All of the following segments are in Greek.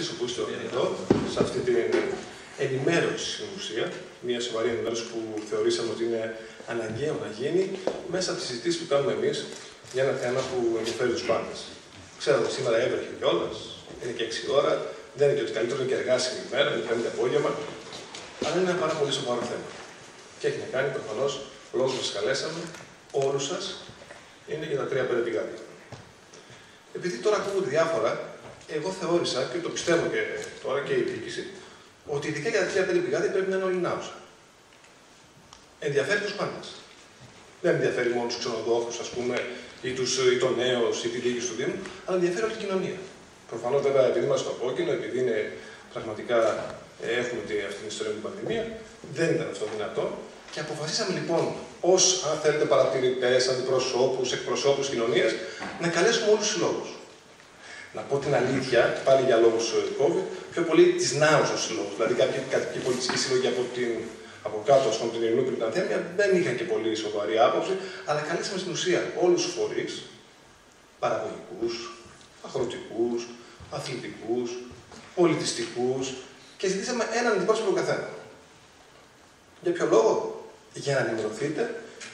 εσεί που είστε εδώ, σε αυτή την ενημέρωση στην ουσία, μια σοβαρή ενημέρωση που θεωρήσαμε ότι είναι αναγκαίο να γίνει μέσα από τις συζητήσεις που κάνουμε εμείς για ένα θέμα που ενδιαφέρει τους πάντες. Ξέρω ότι σήμερα έβρεχε κιόλας, είναι και 6 ώρα, δεν είναι και ότι καλύτερο είναι και εργάσιμη ημέρα, είναι πέμπτη απόγευμα, αλλά είναι ένα πάρα πολύ σοβαρό θέμα. Και έχει να κάνει προφανώς, ο λόγο που σας καλέσαμε, όλου σας, είναι για τα τρία-πέντε πηγάδια. Επειδή τώρα ακούγονται διάφορα, εγώ θεώρησα και το πιστεύω και τώρα και η διοίκηση, ότι ειδικά για τα τρία-πέντε πηγάδια πρέπει να είναι όλοι νάουσα. Ενδιαφέρει τους πάντες. Δεν ενδιαφέρει μόνο τους ξενοδόχους, ας πούμε, ή, τους, ή τον νέος ή τη διοίκηση του Δήμου, αλλά ενδιαφέρει όλη την κοινωνία. Προφανώς βέβαια επειδή είμαστε στο απόκεινο, επειδή είναι πραγματικά ε, έχουμε αυτή την ιστορία με την πανδημία, δεν ήταν αυτό δυνατό. Και αποφασίσαμε λοιπόν, ως αν θέλετε παρατηρητές, αντιπροσώπους, εκπροσώπους κοινωνίας, να καλέσουμε όλους τους συλλόγους. Να πω την αλήθεια, πάλι για λόγους ε, COVID, πιο πολύ της νάουσα συλλόγου. Δηλαδή κάποιοι, κάποιοι πολιτικοί σύλλογοι από, την, από κάτω, ας πούμε, την Ελληνική και την Ανθέμια, δεν είχαν και πολύ σοβαρή άποψη, αλλά καλέσαμε στην ουσία όλους τους φορείς, παραγωγικούς, αγροτικούς, αθλητικούς, πολιτιστικούς και ζητήσαμε έναν αντιπρόσωπο καθένα. Για ποιο λόγο; Για να ενημερωθείτε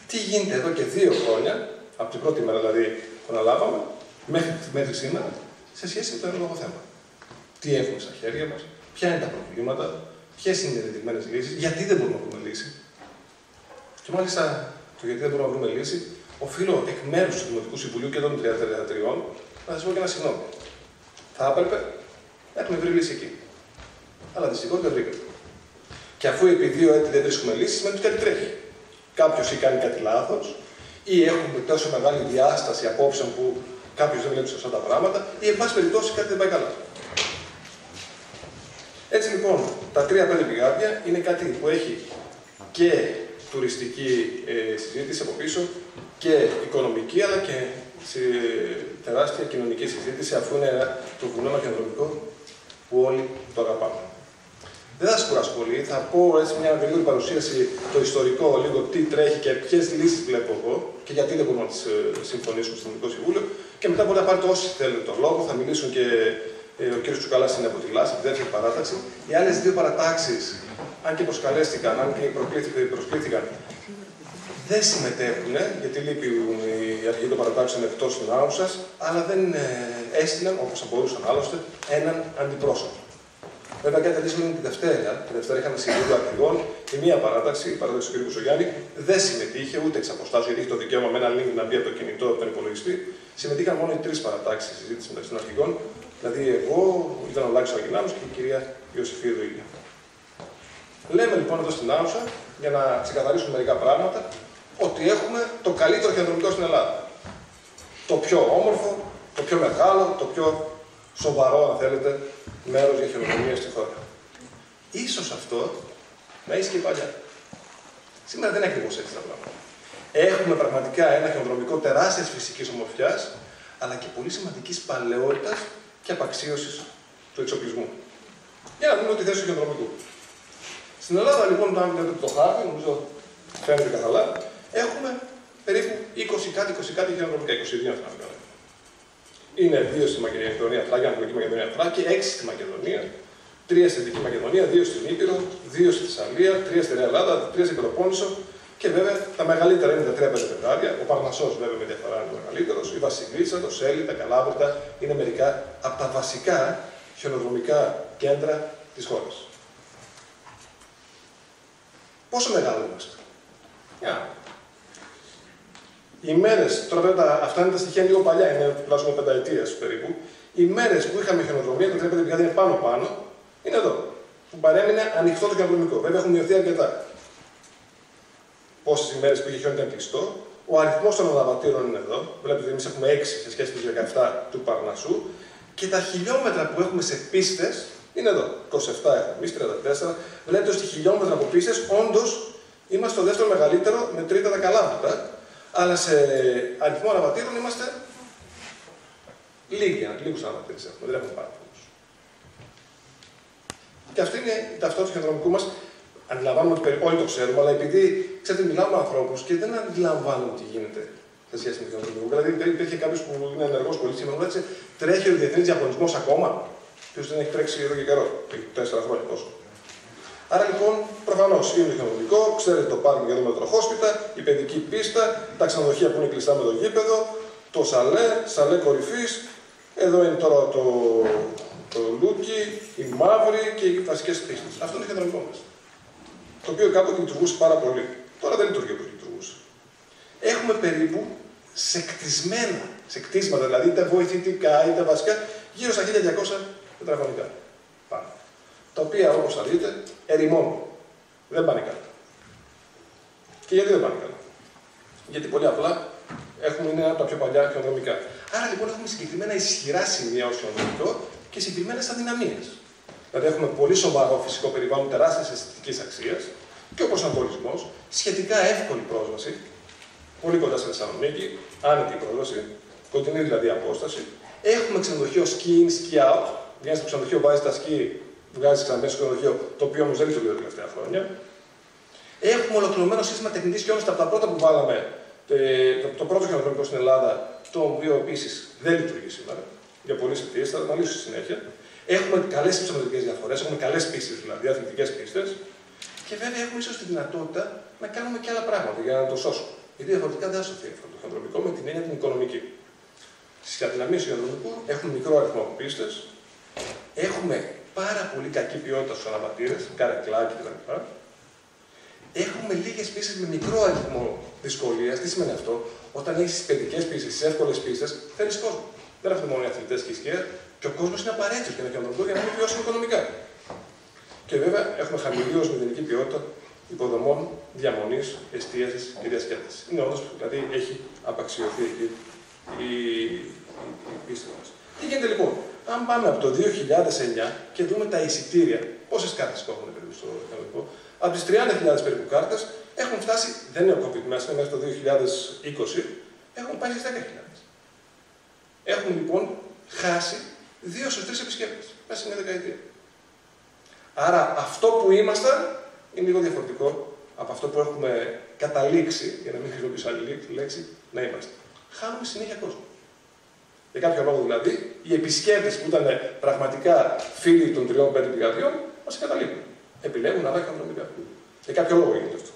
τι γίνεται εδώ και δύο χρόνια, από την πρώτη μέρα δηλαδή που αναλάβαμε, μέχρι, μέχρι σήμερα, σε σχέση με το έργο θέμα. Τι έχουμε στα χέρια μας, ποια είναι τα προβλήματα, ποιες είναι οι ενδεδειγμένε λύσεις, γιατί δεν μπορούμε να βρούμε λύση. Και μάλιστα το γιατί δεν μπορούμε να βρούμε λύση, οφείλω εκ μέρους του Δημοτικού Συμβουλίου και των 33 να σας πω και ένα συγγνώμη. Θα έπρεπε να έχουμε βρει λύση εκεί. Αλλά δυστυχώς δεν βρήκαμε. Και αφού επί δύο έτη δεν βρίσκουμε λύση, σημαίνει ότι κάτι τρέχει. Κάποιος ή κάνει κάτι λάθος, ή έχουμε τόσο μεγάλη διάσταση απόψεων που κάποιος δεν βλέπει σωστά τα πράγματα, ή εν πάση περιπτώσει κάτι δεν πάει καλά. Έτσι λοιπόν, τα τρία-πέντε πηγάδια είναι κάτι που έχει και τουριστική ε, συζήτηση από πίσω και οικονομική, αλλά και σε τεράστια κοινωνική συζήτηση, αφού είναι το βουνό μακεδονικό που όλοι το αγαπάμε. Δεν θα σας κουράσω πολύ. Θα πω έτσι μια γρήγορη παρουσίαση το ιστορικό, λίγο τι τρέχει και ποιες λύσεις βλέπω εγώ και γιατί δεν μπορούμε να τις ε, συμφωνήσουμε στο Δημοτικό Συμβούλιο. Και μετά μπορείτε να πάρετε όσοι θέλετε τον λόγο. Θα μιλήσουν και ε, ο κ. Τσουκαλάς είναι από τη ΛΑΣ, τη δεύτερη παράταξη. Οι άλλες δύο παρατάξεις, αν και προσκαλέστηκαν, αν και προσκλήθηκαν, δεν συμμετέχουν, γιατί λείπει η αρχή των παρατάξεων εκτός του άουσα, αλλά δεν ε, έστειλαν, όπως θα μπορούσαν άλλωστε, έναν αντιπρόσωπο. Βέβαια, κάτι αντίστοιχο είναι τη Δευτέρα. Τη Δευτέρα είχαμε συμβούλιο αρχηγών και μία παράταξη, η παράταξη του κ. Κουσογιάννη, δεν συμμετείχε ούτε εξ αποστάσεω, γιατί έχει το δικαίωμα με ένα link να μπει από το κινητό από τον υπολογιστή. Συμμετείχαν μόνο οι τρεις παρατάξεις στη συζήτηση μεταξύ των αρχηγών, δηλαδή εγώ, ήταν ο Λάκης Αγγινάμου και η κυρία Ιωσήφιδου ίδια. Λέμε λοιπόν εδώ στην Άουσα, για να ξεκαθαρίσουμε μερικά πράγματα, ότι έχουμε το καλύτερο χειροδρομικό στην Ελλάδα. Το πιο όμορφο, το πιο μεγάλο, το πιο σοβαρό, αν θέλετε, μέρος για χειροδρομία στη χώρα. Ίσως αυτό να ίσχυε παλιά. Σήμερα δεν είναι ακριβώς έτσι τα πράγματα. Έχουμε πραγματικά ένα χειροδρομικό τεράστιας φυσικής ομορφιάς, αλλά και πολύ σημαντικής παλαιότητας και απαξίωσης του εξοπλισμού. Για να δούμε τη θέση του χειροδρομικού. Στην Ελλάδα, λοιπόν, το αν το χάρτη, νομίζω φαίνεται καθαρά, έχουμε περίπου 20 κάτι, 20 κάτι χειροδρομικά, 22 θα είναι δύο στη Μακεδονία Θράκη, Ανατολική Μακεδονία Θράκη, έξι στη Μακεδονία, τρία στη Δυτική Μακεδονία, δύο στην Ήπειρο, δύο στη Θεσσαλία, τρία στη Νέα Ελλάδα, τρία στην Πελοπόννησο και βέβαια τα μεγαλύτερα είναι τα τρία πέντε πεντάρια. Ο Παρνασό βέβαια με διαφορά είναι ο μεγαλύτερος, η Βασιλίσσα, το Σέλι, τα Καλάβρητα είναι μερικά από τα βασικά χιονοδρομικά κέντρα της χώρας. Πόσο μεγάλο είμαστε; Οι μέρες, τώρα βέβαια αυτά είναι τα στοιχεία λίγο παλιά, είναι τουλάχιστον πενταετία περίπου. Οι μέρες που είχαμε χιονοδρομία, το 35 πηγάδι είναι πάνω-πάνω, είναι εδώ. Που παρέμεινε ανοιχτό το χιονοδρομικό. Βέβαια έχουν μειωθεί αρκετά. Πόσες ημέρε που είχε χιόνι ήταν κλειστό. Ο αριθμός των αναβατήρων είναι εδώ. Βλέπετε εμείς έχουμε 6 σε σχέση με του 17 του Παρνασού. Και τα χιλιόμετρα που έχουμε σε πίστες είναι εδώ. 27 έχουμε εμείς, 34. Βλέπετε ότι χιλιόμετρα από πίστες όντως είμαστε το δεύτερο μεγαλύτερο με τρίτα τα καλάμματα αλλά σε αριθμό αναβατήρων είμαστε λίγοι, λίγους αναβατήρε έχουμε, δεν έχουμε πάρα πολλούς. Και αυτή είναι η ταυτότητα του χειροδρομικού μας. Αντιλαμβάνουμε ότι όλοι το ξέρουμε, αλλά επειδή ξέρετε, μιλάμε με ανθρώπους και δεν αντιλαμβάνουμε τι γίνεται σε σχέση με το χειροδρομικό. Δηλαδή, υπήρχε κάποιος που είναι ενεργός πολύ σήμερα, μου τρέχει ο διεθνής διαγωνισμός ακόμα. Ποιο δεν έχει τρέξει εδώ και καιρό, έχει τέσσερα χρόνια πόσο. Άρα λοιπόν, προφανώς είναι τεχνολογικό, ξέρετε το πάρκινγκ εδώ με το τροχόσπιτα, η παιδική πίστα, τα ξενοδοχεία που είναι κλειστά με το γήπεδο, το σαλέ, σαλέ κορυφής, εδώ είναι τώρα το, το Λούκι, η Μαύρη και οι βασικέ πίστες. Αυτό είναι κεντρικό μας. Το οποίο κάποτε λειτουργούσε πάρα πολύ. Τώρα δεν λειτουργεί όπως λειτουργούσε. Έχουμε περίπου σε κτισμένα, σε κτίσματα δηλαδή, είτε βοηθητικά είτε βασικά, γύρω στα 1200 τετραγωνικά. Πάνω. Τα οποία όπως θα δείτε ερημώνουν. Δεν πάνε καλά. Και γιατί δεν πάνε καλά; Γιατί πολύ απλά έχουμε, είναι ένα από τα πιο παλιά χιονοδρομικά. Άρα λοιπόν έχουμε συγκεκριμένα ισχυρά σημεία ως χιονοδρομικό και συγκεκριμένες αδυναμίες. Δηλαδή έχουμε πολύ σοβαρό φυσικό περιβάλλον τεράστια αισθητική αξία και ο προσανατολισμό, σχετικά εύκολη πρόσβαση, πολύ κοντά στη Θεσσαλονίκη, άνετη πρόσβαση, κοντινή δηλαδή απόσταση. Έχουμε ξενοδοχείο ski in, ski out. Βγαίνεις στο ξενοδοχείο, βάζεις τα σκι, βγάζει ξανά στο ξενοδοχείο, το οποίο όμως δεν λειτουργεί τα τελευταία χρόνια. Έχουμε ολοκληρωμένο σύστημα τεχνητής και από τα πρώτα που βάλαμε, ε, το, το πρώτο χειροδρομικό στην Ελλάδα, το οποίο επίσης δεν λειτουργεί σήμερα για πολλές αιτίες, θα τα αναλύσω στη συνέχεια. Έχουμε καλές υψηλομετρικέ διαφορές, έχουμε καλές πίστες δηλαδή, αθλητικές πίστες. Και βέβαια έχουμε ίσως τη δυνατότητα να κάνουμε και άλλα πράγματα για να το σώσουμε. Γιατί διαφορετικά δεν θα σωθεί αυτό το χονδρομικό με την έννοια την οικονομική. Στις κατηναμίε του χονδρομικού έχουμε μικρό αριθμό από πίστες, έχουμε πάρα πολύ κακή ποιότητα στους αναβατήρε, καρεκλάκι κτλ. Έχουμε λίγες πίστε με μικρό αριθμό δυσκολίας. Τι σημαίνει αυτό, όταν έχεις τι παιδικές πίστε, τι εύκολες πίστε, θέλεις κόσμο. Δεν έχουμε μόνο οι αθλητές και η σκιά, και ο κόσμος είναι απαραίτητος για να χιονοδρομικό για να μην βιώσουμε οικονομικά. Και βέβαια έχουμε χαμηλή ως μηδενική ποιότητα υποδομών διαμονής, εστίασης και διασκέδασης. Είναι όντω δηλαδή έχει απαξιωθεί εκεί η, η, πίστη μας. Τι γίνεται λοιπόν, αν πάμε από το 2009 και δούμε τα εισιτήρια, πόσες κάρτες έχουν περίπου στο κανονικό, από τις 30.000 περίπου κάρτες έχουν φτάσει, δεν είναι ο COVID μέσα, μέχρι το 2020, έχουν πάει στις 10.000. Έχουμε λοιπόν χάσει δύο στου τρεις επισκέπτες μέσα σε μια δεκαετία. Άρα αυτό που ήμασταν είναι λίγο διαφορετικό από αυτό που έχουμε καταλήξει, για να μην χρησιμοποιήσω άλλη λέξη, να είμαστε. Χάνουμε συνέχεια κόσμο. Για κάποιο λόγο δηλαδή, οι επισκέπτες που ήταν πραγματικά φίλοι των τριών-πέντε πηγαδιών μας καταλήγουν. Επιλέγουν άλλα οικονομικά. Για κάποιο λόγο γίνεται αυτό.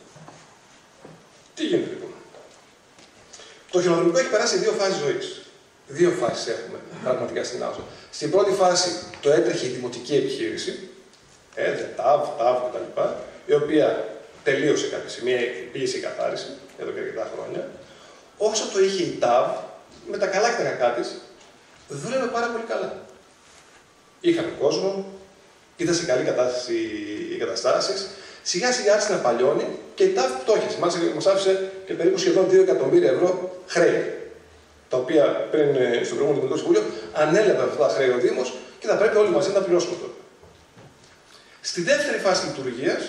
Τι γίνεται λοιπόν; Το χειροδρομικό έχει περάσει δύο φάσεις ζωής. Δύο φάσεις έχουμε πραγματικά στην Άουσα. Στην πρώτη φάση το έτρεχε η δημοτική επιχείρηση, έδε, τάβ, τάβ κτλ η οποία τελείωσε κάποια σημεία, πήγε σε καθάριση εδώ και αρκετά χρόνια. Όσο το είχε η ΤΑΒ, με τα καλά και τα κακά της, δούλευε πάρα πολύ καλά. Είχαμε κόσμο, ήταν σε καλή κατάσταση οι εγκαταστάσει. Σιγά σιγά άρχισε να παλιώνει και η ΤΑΒ πτώχευσε. Μάλιστα μα άφησε και περίπου σχεδόν 2 εκατομμύρια ευρώ χρέη. Τα οποία πριν ε, στο προηγούμενο Δημοτικό Συμβούλιο ανέλαβε αυτά τα χρέη ο Δήμος και θα πρέπει όλοι μαζί να τα πληρώσουμε τώρα. Στη δεύτερη φάση λειτουργίας,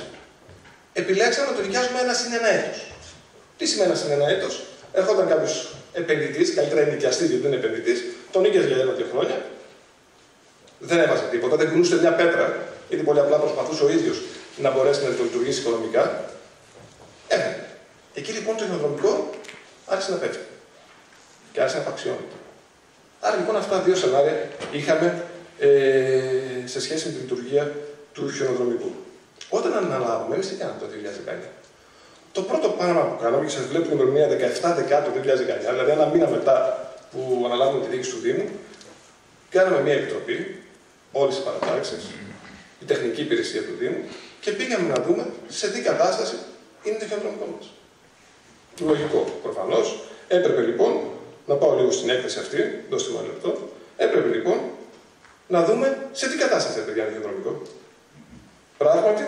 επιλέξαμε να το νοικιάζουμε ένα συν ένα έτος. Τι σημαίνει ένα συν ένα έτος, έρχονταν κάποιος επενδυτής, καλύτερα νοικιαστή γιατί δεν είναι επενδυτής, τον νοικιάζε για ένα-δύο χρόνια, δεν έβαζε τίποτα, δεν κουνούσε μια πέτρα, γιατί πολύ απλά προσπαθούσε ο ίδιος να μπορέσει να το λειτουργήσει οικονομικά. Έβγαινε. Εκεί λοιπόν το υγειονομικό άρχισε να πέφτει. Και άρχισε να απαξιώνεται. Άρα λοιπόν αυτά τα δύο σενάρια είχαμε ε, σε σχέση με τη λειτουργία του χιονοδρομικού. Όταν αναλάβαμε, εμείς τι κάναμε το 2019. Το πρώτο πράγμα που κάναμε, και σας βλέπω την ημερομηνία 17 Δεκάτου 2019, δηλαδή ένα μήνα μετά που αναλάβουμε τη διοίκηση του Δήμου, κάναμε μια επιτροπή, όλες τι παρατάξεις, η τεχνική υπηρεσία του Δήμου, και πήγαμε να δούμε σε τι κατάσταση είναι το χιονοδρομικό μας. Λογικό, προφανώς. Έπρεπε λοιπόν, να πάω λίγο στην έκθεση αυτή, δώστε μου ένα λεπτό. Έπρεπε λοιπόν να δούμε σε τι κατάσταση είναι το χιονοδρομικό. Πράγματι,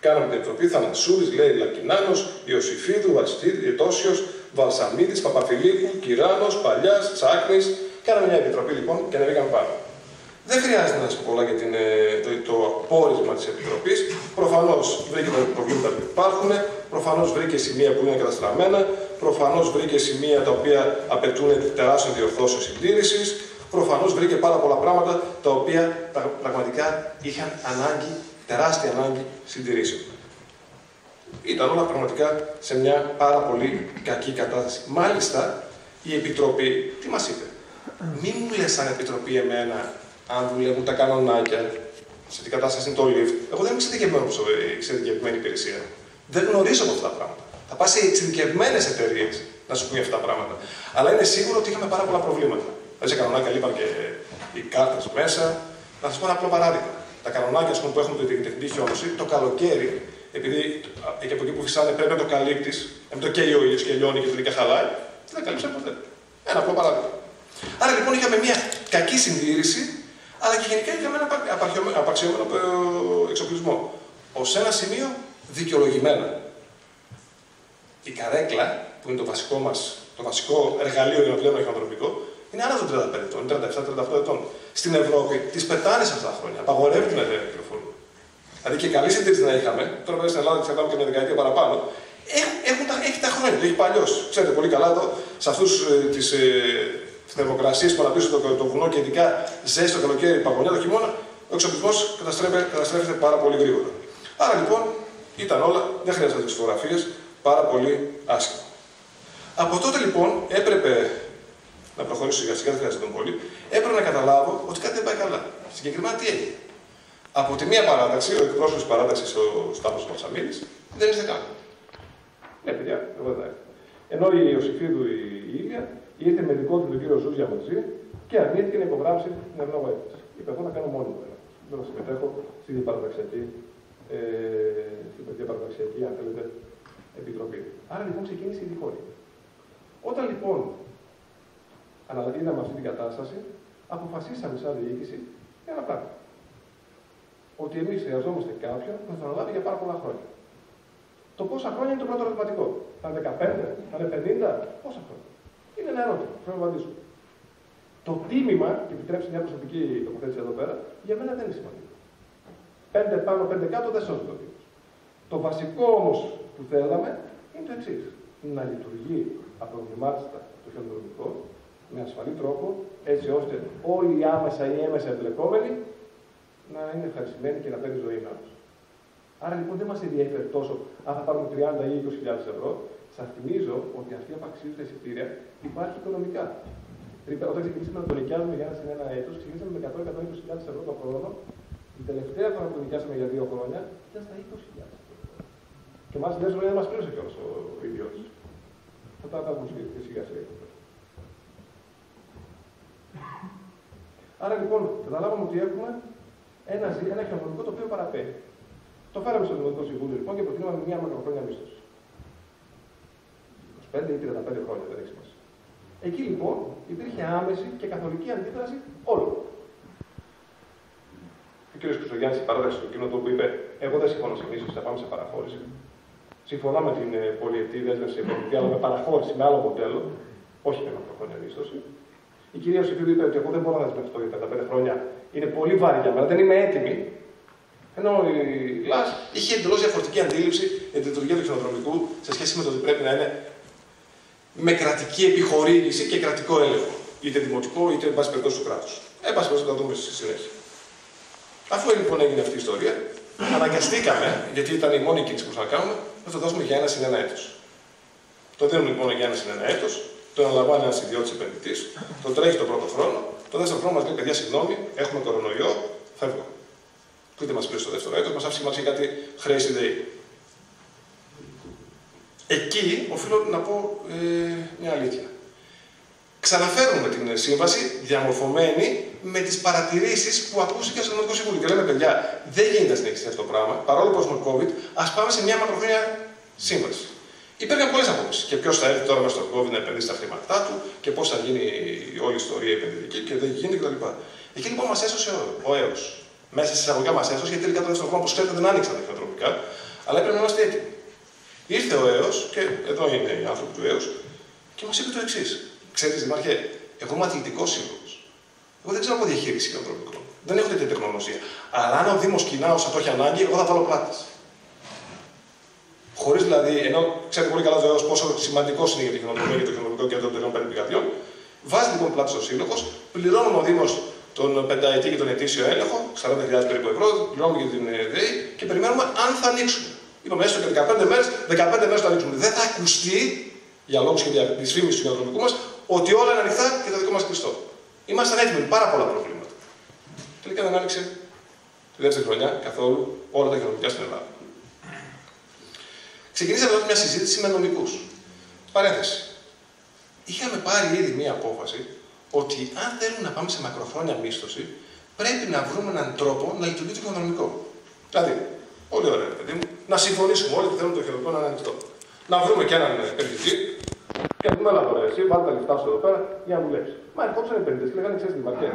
κάναμε την επιτροπή Θανασούλης, λέει Λακινάνο, Ιωσήφιδου, Ετώσιο, Βαλσαμίδη, Παπαφιλίππου, Κυράνος, Παλιάς, Τσάκνη. Κάναμε μια επιτροπή λοιπόν και ανεβήκαμε πάνω. Δεν χρειάζεται να σα πω πολλά για την, ε, το, το πόρισμα της Επιτροπής. Προφανώς βρήκε τα προβλήματα που υπάρχουν, προφανώς βρήκε σημεία που είναι καταστραμμένα, προφανώς βρήκε σημεία τα οποία απαιτούν τεράστιο διορθώσεω συντήρησης, προφανώς βρήκε πάρα πολλά πράγματα τα οποία πραγματικά είχαν ανάγκη, τεράστια ανάγκη συντηρήσεων. Ήταν όλα πραγματικά σε μια πάρα πολύ κακή κατάσταση. Μάλιστα, η Επιτροπή, τι μας είπε, μη μου λες σαν Επιτροπή εμένα αν δουλεύουν τα κανονάκια, σε τι κατάσταση είναι το lift. Εγώ δεν είμαι εξειδικευμένος εξειδικευμένη υπηρεσία. Δεν γνωρίζω από αυτά τα πράγματα. Θα πας σε εξειδικευμένες εταιρείες να σου πει αυτά τα πράγματα. Αλλά είναι σίγουρο ότι είχαμε πάρα πολλά προβλήματα. Δηλαδή σε κανονάκια λείπαν και οι κάρτες μέσα. Να σας πω ένα απλό παράδειγμα. Τα κανονάκια πούμε, που έχουμε το τεχνητή χιόνωση, το καλοκαίρι, επειδή εκεί από εκεί που φυσάνε πρέπει να το καλύπτεις, με το καίει ο ήλιος και λιώνει και τελικά χαλάει, δεν θα καλύψει ποτέ. Ένα απλό παράδειγμα. Άρα λοιπόν είχαμε μια κακή συντήρηση, αλλά και γενικά είχαμε ένα απαξιωμένο εξοπλισμό. Ω ένα σημείο δικαιολογημένα. Η καρέκλα, που είναι το βασικό μας, το βασικό εργαλείο για να πλέον εχονοτροπικό, είναι άνω των 35 ετών, 37-38 ετών. Στην Ευρώπη τις πετάνε αυτά τα χρόνια. Απαγορεύει να κυκλοφορούν. Δηλαδή και καλή συντήρηση να είχαμε, τώρα βέβαια στην Ελλάδα ξεχνάμε και μια δεκαετία παραπάνω, έχουν, τα, έχει τα χρόνια, το έχει παλιό. Ξέρετε πολύ καλά εδώ, σε αυτούς ε, τις ε, θερμοκρασίες που αναπτύσσουν το, το βουνό και ειδικά ζέστη το καλοκαίρι, παγωνιά το χειμώνα, ο εξοπλισμός καταστρέφεται πάρα πολύ γρήγορα. Άρα λοιπόν ήταν όλα, δεν χρειάζεται τις φωτογραφίες, πάρα πολύ άσχημα. Από τότε λοιπόν έπρεπε να προχωρήσω σιγά σιγά, δεν χρειάζεται τον πολύ, έπρεπε να καταλάβω ότι κάτι δεν πάει καλά. Συγκεκριμένα τι έγινε. Από τη μία παράταξη, ο εκπρόσωπο της παράταξης, ο Σταύρος Ματσαμίλη, δεν ήρθε καν. Ναι, παιδιά, εγώ δεν έρθω. Ενώ η Ιωσήφιδου η ίδια ήρθε με δικό του τον κύριο Ζούζια μαζί και αρνήθηκε να υπογράψει την ευλόγα έκθεση. Είπε: Εγώ να κάνω μόνο μου Δεν θα συμμετέχω στη διαπαραταξιακή, ε, στην διαπαραταξιακή, αν θέλετε, επιτροπή. Άρα λοιπόν ξεκίνησε η διχόνοια. Όταν λοιπόν αναλύσαμε αυτή την κατάσταση, αποφασίσαμε σαν διοίκηση για ένα πράγμα. Ότι εμείς χρειαζόμαστε κάποιον που θα αναλάβει για πάρα πολλά χρόνια. Το πόσα χρόνια είναι το πρώτο ερωτηματικό. Θα είναι 15, θα είναι 50, πόσα χρόνια. Είναι ένα ερώτημα. Θέλω να απαντήσω. Το τίμημα, και επιτρέψτε μια προσωπική τοποθέτηση εδώ πέρα, για μένα δεν είναι σημαντικό. Πέντε πάνω, πέντε κάτω δεν σώζει το τίμημα. Το βασικό όμως που θέλαμε είναι το εξής. Να λειτουργεί απροβλημάτιστα το χειρονομικό, με ασφαλή τρόπο, έτσι ώστε όλοι οι άμεσα ή έμεσα εμπλεκόμενοι να είναι ευχαριστημένοι και να παίρνει ζωή με Άρα λοιπόν δεν μας ενδιαφέρει τόσο αν θα πάρουμε 30 ή 20.000 ευρώ. Σας θυμίζω ότι αυτή η απαξίωση τα εισιτήρια υπάρχει οικονομικά. Όταν ξεκινήσαμε να το νοικιάζουμε για ένα ένα έτος, ξεκινήσαμε με 100-120.000 ευρώ το χρόνο. Η τελευταία φορά που το νοικιάσαμε για δύο χρόνια ήταν στα 20.000. Και μα λέει δεν μας πλήρωσε κιόλας ο ιδιώτης. Θα τα ακούσουμε σιγά σιγά. Άρα λοιπόν, καταλάβαμε ότι έχουμε ένας, ένα χειρονομικό το οποίο παραπέμπει. Το φέραμε στο Δημοτικό Συμβούλιο λοιπόν και προτείναμε μια μακροχρόνια μίσθωση. 25 ή 35 χρόνια, δεν έχει σημασία. Εκεί λοιπόν υπήρχε άμεση και καθολική αντίδραση όλων. Ο κ. Χρυστογιάννη παράδοξε στο κοινό του που είπε: Εγώ δεν συμφωνώ σε μίσθωση, θα πάμε σε παραχώρηση. Συμφωνώ με την ε, πολιετή δέσμευση οικονομική, αλλά με παραχώρηση με άλλο μοντέλο, όχι με μακροχρόνια μίσθωση. Η κυρία Σοφίδου είπε ότι εγώ δεν μπορώ να δεσμευτώ για 55 χρόνια. Είναι πολύ βάρη για μένα, δεν είμαι έτοιμη. Ενώ η Λάς είχε εντελώς διαφορετική αντίληψη για τη λειτουργία του ξενοδρομικού σε σχέση με το ότι πρέπει να είναι με κρατική επιχορήγηση και κρατικό έλεγχο. Είτε δημοτικό, είτε εν πάση περιπτώσει του κράτους. Εν πάση περιπτώσει θα το δούμε στη συνέχεια. Αφού λοιπόν έγινε αυτή η ιστορία, αναγκαστήκαμε, γιατί ήταν η μόνη κίνηση που θα κάνουμε, να το δώσουμε για ένα συν ένα έτος. Το δίνουμε λοιπόν για ένα συν ένα έτος, το αναλαμβάνει ένας ιδιώτης επενδυτής, το τρέχει το πρώτο χρόνο, το δεύτερο χρόνο μας λέει: Παιδιά, συγγνώμη, έχουμε κορονοϊό, φεύγω. Πείτε μας πριν στο δεύτερο έτος, μας άφησε σημασία κάτι χρέη ΔΕΗ. Εκεί οφείλω να πω ε, μια αλήθεια. Ξαναφέρουμε την σύμβαση διαμορφωμένη με τις παρατηρήσεις που ακούστηκαν στο Δημοτικό Συμβούλιο. Και λέμε, παιδιά, δεν γίνεται να συνεχίσει αυτό το πράγμα, παρόλο που έχουμε COVID, ας πάμε σε μια μακροχρόνια σύμβαση. Υπήρχαν πολλές απόψεις. Και ποιος θα έρθει τώρα μες στον COVID να επενδύσει τα χρήματά του και πώς θα γίνει η όλη η ιστορία επενδυτική και δεν γίνεται κτλ. Εκεί λοιπόν μας έσωσε ο ΕΟ. Μέσα σε εισαγωγικά μας έσωσε γιατί τελικά το δεύτερο χρόνο, όπως ξέρετε, δεν άνοιξαν τα χρηματοδοτικά, αλλά έπρεπε να είμαστε έτοιμοι. Ήρθε ο ΕΟ και εδώ είναι οι άνθρωποι του ΕΟ και μας είπε το εξής. Ξέρετε, Δημάρχε, εγώ είμαι αθλητικός σύμβουλος. Εγώ δεν ξέρω από διαχείριση χειροτροπικών. Δεν έχω τέτοια τεχνογνωσία. Αλλά αν ο Δήμος κοινά όσο το έχει ανάγκη, εγώ θα βάλω πλάτες. Χωρίς δηλαδή, ενώ ξέρετε πολύ καλά βεβαίω πόσο σημαντικός είναι για την κοινωνία και το κοινωνικό κέντρο των τριών πέντε βάζει λοιπόν πλάτη ο σύλλογος, πληρώνουμε ο Δήμος τον πενταετή και τον ετήσιο έλεγχο, 40.000 περίπου ευρώ, πληρώνουμε για την ε, ΔΕΗ και περιμένουμε αν θα ανοίξουμε. Είπαμε έστω και 15 μέρες, 15 μέρες θα ανοίξουμε. Δεν θα ακουστεί, για λόγους και της φήμης του κοινωνικού μας, ότι όλα είναι ανοιχτά και το δικό μας κλειστό. Ήμασταν έτοιμοι με πάρα πολλά προβλήματα. τελικά δεν άνοιξε τη δεύτερη χρονιά καθόλου όλα τα χειρονομικά στην Ελλάδα. Ξεκινήσαμε τότε μια συζήτηση με νομικούς. Παρένθεση. Είχαμε πάρει ήδη μια απόφαση ότι αν θέλουμε να πάμε σε μακροχρόνια μίσθωση, πρέπει να βρούμε έναν τρόπο να λειτουργεί το οικονομικό. Δηλαδή, πολύ ωραία, παιδί μου, να συμφωνήσουμε όλοι ότι θέλουμε το χειρουργικό να είναι ανοιχτό. Να βρούμε και έναν επενδυτή και να πούμε, έλα τώρα, εσύ βάλτε τα λεφτά σου εδώ πέρα για να δουλέψεις. Μα ερχόντουσαν επενδυτές και λέγανε, ξέρεις τι Μαρκέ,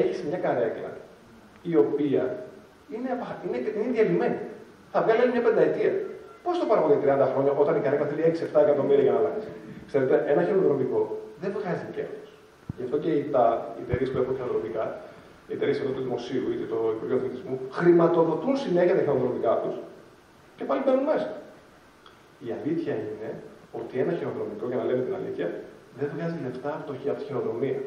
έχεις μια καρέκλα η οποία είναι, είναι, είναι διαλυμένη. Θα βγάλει μια πενταετία. Πώς το παραγωγή 30 χρόνια όταν η καρέκλα θέλει 6-7 εκατομμύρια για να αλλάξει; Ξέρετε, ένα χειροδρομικό δεν βγάζει κέρδος. Γι' αυτό και οι, τα, οι εταιρείες που έχουν χειροδρομικά, οι εταιρείες εδώ του Δημοσίου ή του Υπουργείου Αθλητισμού, χρηματοδοτούν συνέχεια τα χειροδρομικά τους και πάλι μπαίνουν μέσα. Η αλήθεια είναι ότι ένα χειροδρομικό, για να λέμε την αλήθεια, δεν βγάζει λεφτά από, το, από τη χειροδρομία.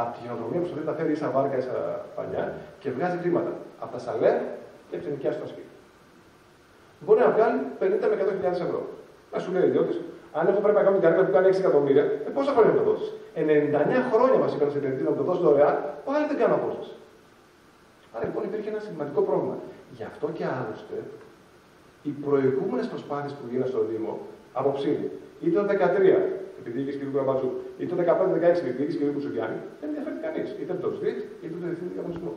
Από τη χειροδρομία που σου να φέρει ίσα βάρκα, ίσα πανιά και βγάζει χρήματα. Από τα σαλέ και από την νοικιάσει στο σπίτι. Μπορεί να βγάλει 50 με 100.000 ευρώ. Να σου λέει ο ιδιώτης, αν εγώ πρέπει να κάνω την καρδιά που κάνει 6 εκατομμύρια, ε, πόσα χρόνια να το δώσεις; 99 χρόνια μα είπαν σε επενδυτή να το δώσει δωρεάν, πάλι δεν κάνω απόσταση. Άρα λοιπόν υπήρχε ένα σημαντικό πρόβλημα. Γι' αυτό και άλλωστε οι προηγούμενες προσπάθειες που γίνανε στο Δήμο από ψήλη, είτε το 2013, επί διοίκηση κ. Καμπατζού, είτε το 2015-2016 επί διοίκηση κ. Κουσουβιάννη, δεν ενδιαφέρει κανείς. Είτε με το ΣΔΙΤ, είτε με το Διευθυντή Διαγωνισμού.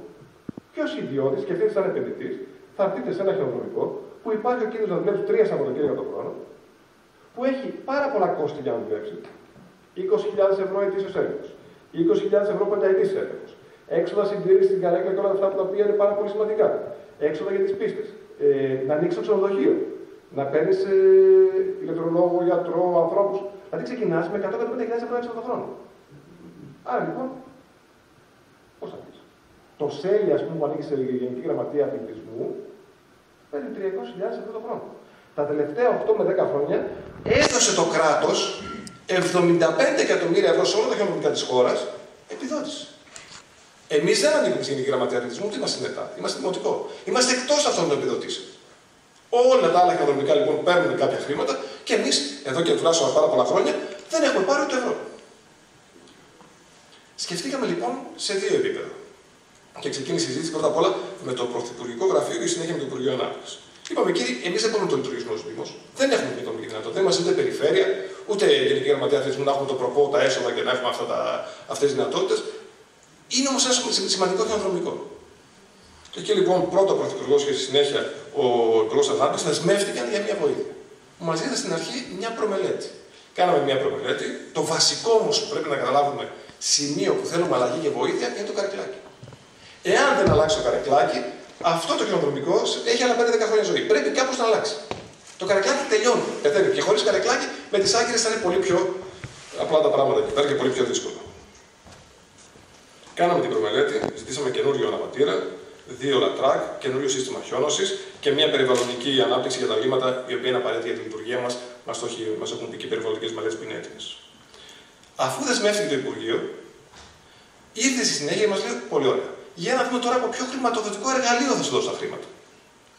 Ποιος ιδιώτης, και αυτή σαν επενδυτής, θα έρθετε σε ένα χειροδρομικό που υπάρχει ο κίνδυνος να δουλέψει τρία Σαββατοκύριακα το χρόνο, που έχει πάρα πολλά κόστη για να δουλέψει, 20.000 ευρώ ετήσιος έλεγχο, 20.000 ευρώ πενταετή έλεγχο, έξοδα συντήρησης στην καρέκλα και όλα αυτά που τα οποία είναι πάρα πολύ σημαντικά, έξοδα για τις πίστες, ε, να ανοίξει το ξενοδοχείο, να παίρνεις ε, ηλεκτρολόγο, γιατρό, ανθρώπους. Δηλαδή ξεκινάς με 150.000 ευρώ έξω το χρόνο. Άρα λοιπόν, πώς θα πεις. Το ΣΕΛΙ, ας πούμε, που ανήκει σε Γενική Γραμματεία Αθλητισμού, παίρνει 300.000 ευρώ το χρόνο. Τα τελευταία 8 με 10 χρόνια έδωσε το κράτος 75 εκατομμύρια ευρώ σε όλα τα κοινωνικά της χώρας επιδότηση. Εμείς δεν ανήκουμε στην Γενική Γραμματεία Αθλητισμού, ούτε είμαστε μετά; Είμαστε δημοτικό. Είμαστε εκτός αυτών των επιδοτήσεων. Όλα τα άλλα οικονομικά λοιπόν παίρνουν κάποια χρήματα και εμείς, εδώ και τουλάχιστον πάρα πολλά χρόνια, δεν έχουμε πάρει ούτε ευρώ. Σκεφτήκαμε λοιπόν σε δύο επίπεδα. Και ξεκίνησε η συζήτηση πρώτα απ' όλα με το Πρωθυπουργικό Γραφείο και συνέχεια με το Υπουργείο Ανάπτυξης. Είπαμε, κύριε, εμείς δεν μπορούμε να το λειτουργήσουμε ως Δήμος. Δεν έχουμε την οικονομική δυνατότητα. Δεν είμαστε ούτε περιφέρεια, ούτε γενική γραμματεία θεσμού να έχουμε το προπό, τα έσοδα και να έχουμε αυτές τις δυνατότητες. Είναι όμως ένα σημαντικό και ανδρομικό. Και εκεί λοιπόν πρώτο ο Πρωθυπουργός και στη συνέχεια ο Υπουργός Ανάπτυξης δεσμεύτηκαν για μια βοήθεια. Μα ζήτησε στην αρχή μια προμελέτη. Κάναμε μια προμελέτη. Το βασικό όμως που πρέπει να καταλάβουμε σημείο που θέλουμε αλλαγή και βοήθεια είναι το καρεκλάκι. Εάν δεν αλλάξει το καρεκλάκι, αυτό το κοινοδρομικό έχει άλλα 5-10 χρόνια ζωή. Πρέπει κάπως να αλλάξει. Το καρεκλάκι τελειώνει. Πεθαίνει. Και χωρίς καρεκλάκι με τις άκρε θα είναι πολύ πιο απλά τα πράγματα εκεί πέρα και πολύ πιο δύσκολο. Κάναμε την προμελέτη, ζητήσαμε καινούριο αναπατήρα, δύο λατράκ, καινούριο σύστημα χιόνωσης και μια περιβαλλοντική ανάπτυξη για τα λίμματα, η οποία είναι απαραίτητη για τη λειτουργία μας. Μας μας έχουν πει και οι περιβαλλοντικές μελέτες που είναι έτοιμες. Αφού δεσμεύτηκε το Υπουργείο, ήρθε στη συνέχεια και μας λέει: Πολύ ωραία. Για να δούμε τώρα από ποιο χρηματοδοτικό εργαλείο θα σου δώσω τα χρήματα.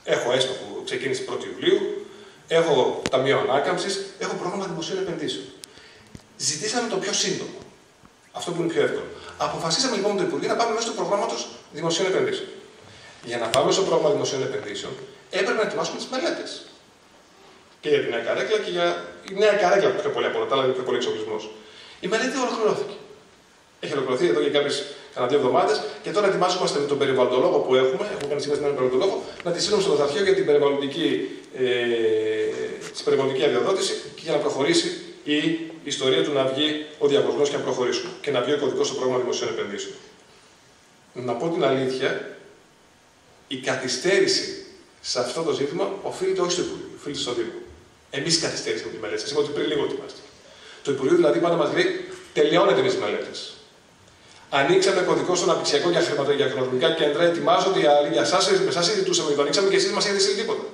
Έχω ΕΣΠΑ που ξεκίνησε 1η Ιουλίου, έχω Ταμείο Ανάκαμψης, έχω πρόγραμμα δημοσίων επενδύσεων. Ζητήσαμε το πιο σύντομο. Αυτό που είναι πιο εύκολο. Αποφασίσαμε λοιπόν με το Υπουργείο να πάμε μέσω του προγράμματος δημοσίων επενδύσεων. Για να πάμε στο πρόγραμμα δημοσίων επενδύσεων, έπρεπε να ετοιμάσουμε τις μελέτες. Και για τη νέα καρέκλα και για. Η νέα καρέκλα πιο πολύ από όλα τα άλλα, πιο πολύ εξοπλισμός. Η μελέτη ολοκληρώθηκε. Έχει ολοκληρωθεί εδώ για κάποιες κανένα δύο εβδομάδες και τώρα ετοιμάζομαστε με τον περιβαλλοντολόγο που έχουμε, έχουμε κάνει σήμερα με τον περιβαλλοντολόγο, να τη στείλουμε στο δωδαφείο για την περιβαλλοντική, ε, περιβαλλοντική αδειοδότηση και για να προχωρήσει η ιστορία του να βγει ο διαγωνισμός και να προχωρήσουμε και να βγει ο κωδικός στο πρόγραμμα δημοσίων επενδύσεων. Να πω την αλήθεια, η καθυστέρηση σε αυτό το ζήτημα οφείλεται όχι στο Υπουργείο, οφείλεται στο Δήμο. Εμείς καθυστέρησαμε τη μελέτη. Σας είπα ότι πριν λίγο ετοιμάστε. Το Υπουργείο δηλαδή πάντα μας λέει τελειώνεται με τις μελέτες. Ανοίξαμε κωδικό στον αναπτυξιακό για χρηματοδοτικά κέντρα, ετοιμάζονται οι άλλοι. Για εσάς, με εσάς συζητούσαμε, το ανοίξαμε και εσείς μας είχατε στείλει τίποτα.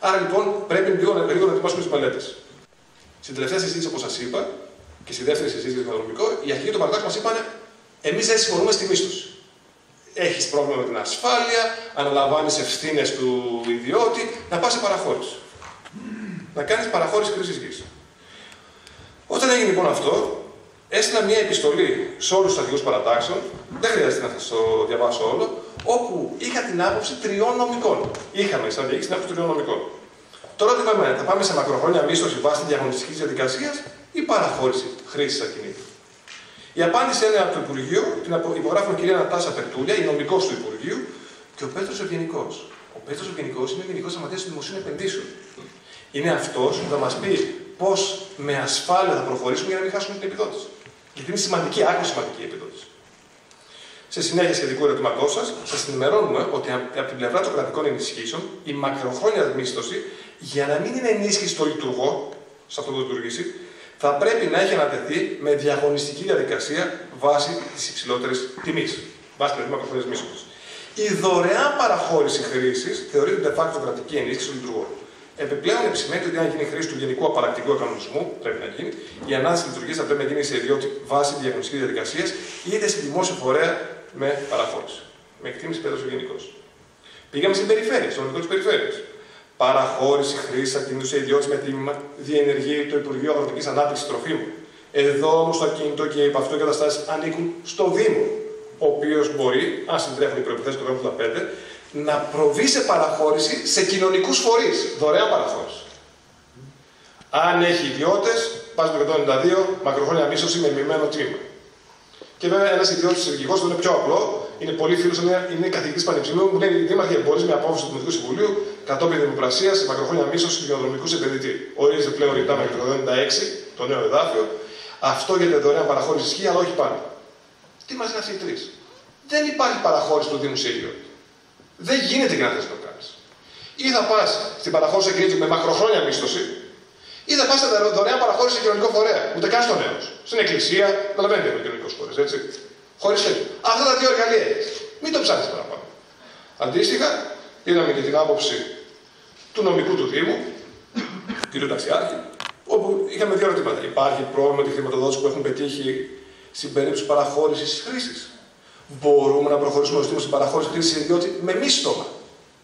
Άρα λοιπόν πρέπει λίγο, λίγο να ετοιμάσουμε τις μελέτε. Στην τελευταία συζήτηση, όπως σας είπα, και στη δεύτερη συζήτηση για το οικονομικό, οι αρχηγοί του Παρτάκου μας είπαν εμείς δεν συμφωνούμε στη μίσθωση. Έχεις πρόβλημα με την ασφάλεια, αναλαμβάνεις ευθύνες του ιδιώτη, να πας σε παραχώρηση. Να κάνεις παραχώρηση χρήσης γης. Όταν έγινε λοιπόν αυτό, έστειλα μια επιστολή σε όλους τους αρχηγούς παρατάξεων, δεν χρειάζεται να σας το διαβάσω όλο, όπου είχα την άποψη τριών νομικών. Είχαμε σαν διοίκηση την άποψη τριών νομικών. Τώρα τι πάμε, θα πάμε σε μακροχρόνια μίσθωση βάσει διαγωνιστικής διαδικασίας ή παραχώρηση χρήσης ακινήτου; Η απάντηση είναι από το Υπουργείο, την υπογράφουν η κυρία Νατάσα Περτούλια, η νομικός του Υπουργείου, και ο Πέτρος Ευγενικός. Ο Πέτρος Ευγενικός είναι ο Γενικός Γραμματέας του Δημοσίου Επενδύσεων. Είναι αυτός που θα μας πει πώς με ασφάλεια θα προχωρήσουμε για να μην χάσουμε την επιδότηση. Γιατί είναι σημαντική, άκρη σημαντική η επιδότηση. Σε συνέχεια σχετικού ερωτήματό σας, σας ενημερώνουμε ότι από την πλευρά των κρατικών ενισχύσεων η μακροχρόνια μίσθωση για να μην είναι ενίσχυση στο λειτουργό, σε αυτό το λειτουργήσει, θα πρέπει να έχει ανατεθεί με διαγωνιστική διαδικασία βάσει της υψηλότερης τιμής. Βάσει δηλαδή μακροχρόνιας μίσθωση. Η δωρεάν παραχώρηση χρήσης θεωρείται de facto κρατική ενίσχυση στο λειτουργό. Επιπλέον, επισημαίνει ότι αν γίνει χρήση του γενικού απαρακτικού κανονισμού, πρέπει να γίνει, η ανάθεση λειτουργίας θα πρέπει να γίνει σε ιδιότητα βάση διαγνωστικής διαδικασίας είτε σε δημόσιο φορέα με παραχώρηση. Με εκτίμηση πέτρο γενικός. Πήγαμε στην περιφέρεια, στο νομικό της περιφέρειας. Παραχώρηση χρήση ακίνητου σε ιδιώτε με τίμημα διενεργεί το Υπουργείο Αγροτικής Ανάπτυξης Τροφίμων. Εδώ όμως το ακίνητο και οι επαυτό εγκαταστάσεις ανήκουν στο Δήμο, ο οποίος μπορεί, αν συντρέχουν οι προποθέσει του 85, να προβεί σε παραχώρηση σε κοινωνικούς φορείς. Δωρεάν παραχώρηση. Αν έχει ιδιώτες, πας το 192, μακροχρόνια μίσθωση με μειωμένο τμήμα. Και βέβαια ένας ιδιώτης ειδικό που είναι πιο απλό, είναι πολύ φίλος, είναι, είναι καθηγητής πανεπιστημίου, μου λέει Δήμαρχε, μπορείς με απόφαση του Δημοτικού Συμβουλίου, κατόπιν δημοπρασία, σε μακροχρόνια μίσθωση του γεωδρομικού επενδυτή. Ορίζεται πλέον ρητά μέχρι το 1996, το νέο εδάφιο. Αυτό για την δωρεάν παραχώρηση ισχύει, αλλά όχι πάντα. Τι μας είναι αυτοί οι τρεις; Δεν υπάρχει παραχώρηση του Δήμου σε ιδιότητα. Δεν γίνεται για να θες το κάνεις. Ή θα πας στην παραχώρηση εκκρίτου με μακροχρόνια μίσθωση, ή θα πας στην δωρεάν παραχώρηση σε κοινωνικό φορέα. Ούτε καν στο νέο. Στην εκκλησία, καταλαβαίνετε με κοινωνικός φορέας, έτσι. Χωρίς τέτοιο. Αυτά τα δύο εργαλεία έχεις. Μην το ψάχνεις παραπάνω. Αντίστοιχα, είδαμε και την άποψη του νομικού του Δήμου, κ. Ταξιάρχη, όπου είχαμε δύο ερωτήματα. Υπάρχει πρόβλημα με τη χρηματοδότηση που έχουν πετύχει στην περίπτωση παραχώρησης χρήσης; Μπορούμε να προχωρήσουμε ως Δήμος στην παραχώρησης χρήσης διότι με μίστομα.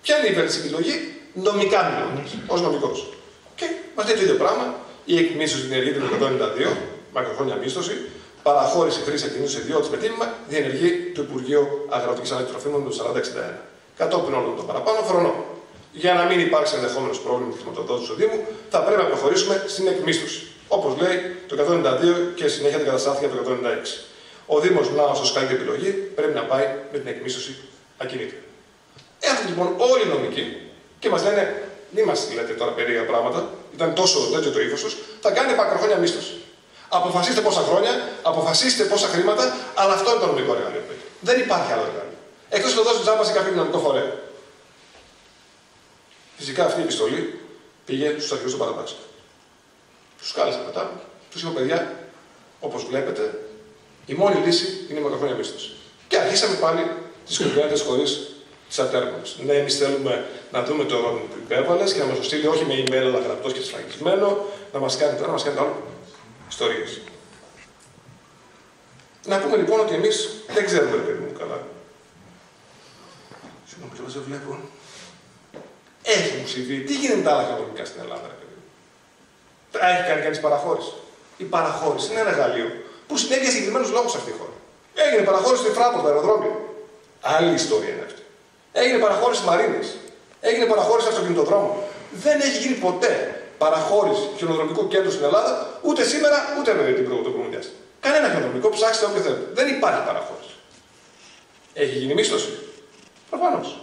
Ποια είναι η υπέρ επιλογής, νομικά μιλώντας, ως νομικός. Και μας λέει το ίδιο πράγμα, η εκμίσθωση διενεργείται το 192, μακροχρόνια μίσθωση, παραχώρηση χρήσης σε ιδιώτης με τίμημα, διενεργεί το Υπουργείο Αγροτικής Ανατροφίμων με το 4061. Κατόπιν όλων των παραπάνω χρονών. Για να μην υπάρξει ενδεχόμενος πρόβλημα με τη χρηματοδότηση του Δήμου, θα πρέπει να προχωρήσουμε στην εκμίσθωση. Όπως λέει το 192 και συνέχεια την καταστάθηκε το 196. Ο Δήμος Λάος, ω καλύτερη επιλογή, πρέπει να πάει με την εκμίσθωση ακινήτου. Έρχονται λοιπόν όλοι οι νομικοί και μας λένε, μην μας λέτε τώρα περίεργα πράγματα, ήταν τόσο τέτοιο το ύφος θα κάνετε μακροχρόνια μίσθωση. Αποφασίστε πόσα χρόνια, αποφασίστε πόσα χρήματα, αλλά αυτό είναι το νομικό εργαλείο που έχει. Δεν υπάρχει άλλο εργαλείο. Εκτός να δώσει τζάμπα σε κάποιο νομικό φορέα. Φυσικά αυτή η επιστολή πήγε στους αρχηγούς του παραπάνω. Τους κάλεσα μετά, τους είπα παιδιά, όπως βλέπετε, η μόνη λύση είναι η μακροχρόνια μίσθωση. Και αρχίσαμε πάλι τις κουβέντες χωρίς τις ατέρμονες. Ναι, εμείς θέλουμε να δούμε το ρόλο που υπέβαλες και να μας το στείλει όχι με email αλλά γραπτός και σφραγισμένο, να μας κάνει τώρα, να μας κάνει άλλο ιστορίες. Να πούμε λοιπόν ότι εμείς δεν ξέρουμε, ρε παιδί μου, καλά. Συγγνώμη, κιόλα δεν βλέπω. Έχει μου συμβεί. Τι γίνεται με τα άλλα οικονομικά στην Ελλάδα, ρε παιδί μου; Έχει κάνει κανείς παραχώρηση. Η παραχώρηση είναι ένα εργαλείο που συνέβη για συγκεκριμένους λόγους αυτή η χώρα. Έγινε παραχώρηση στη Φράπορτα, αεροδρόμιο. Άλλη ιστορία είναι αυτή. Έγινε παραχώρηση Μαρίνη. Έγινε παραχώρηση αυτοκινητοδρόμων. Δεν έχει γίνει ποτέ παραχώρηση χιονοδρομικού κέντρου στην Ελλάδα ούτε σήμερα ούτε με την προηγούμενη διάστημα. Κανένα χιονοδρομικό, ψάξτε όποιο θέλετε. Δεν υπάρχει παραχώρηση. Έχει γίνει μίσθωση. Προφανώς.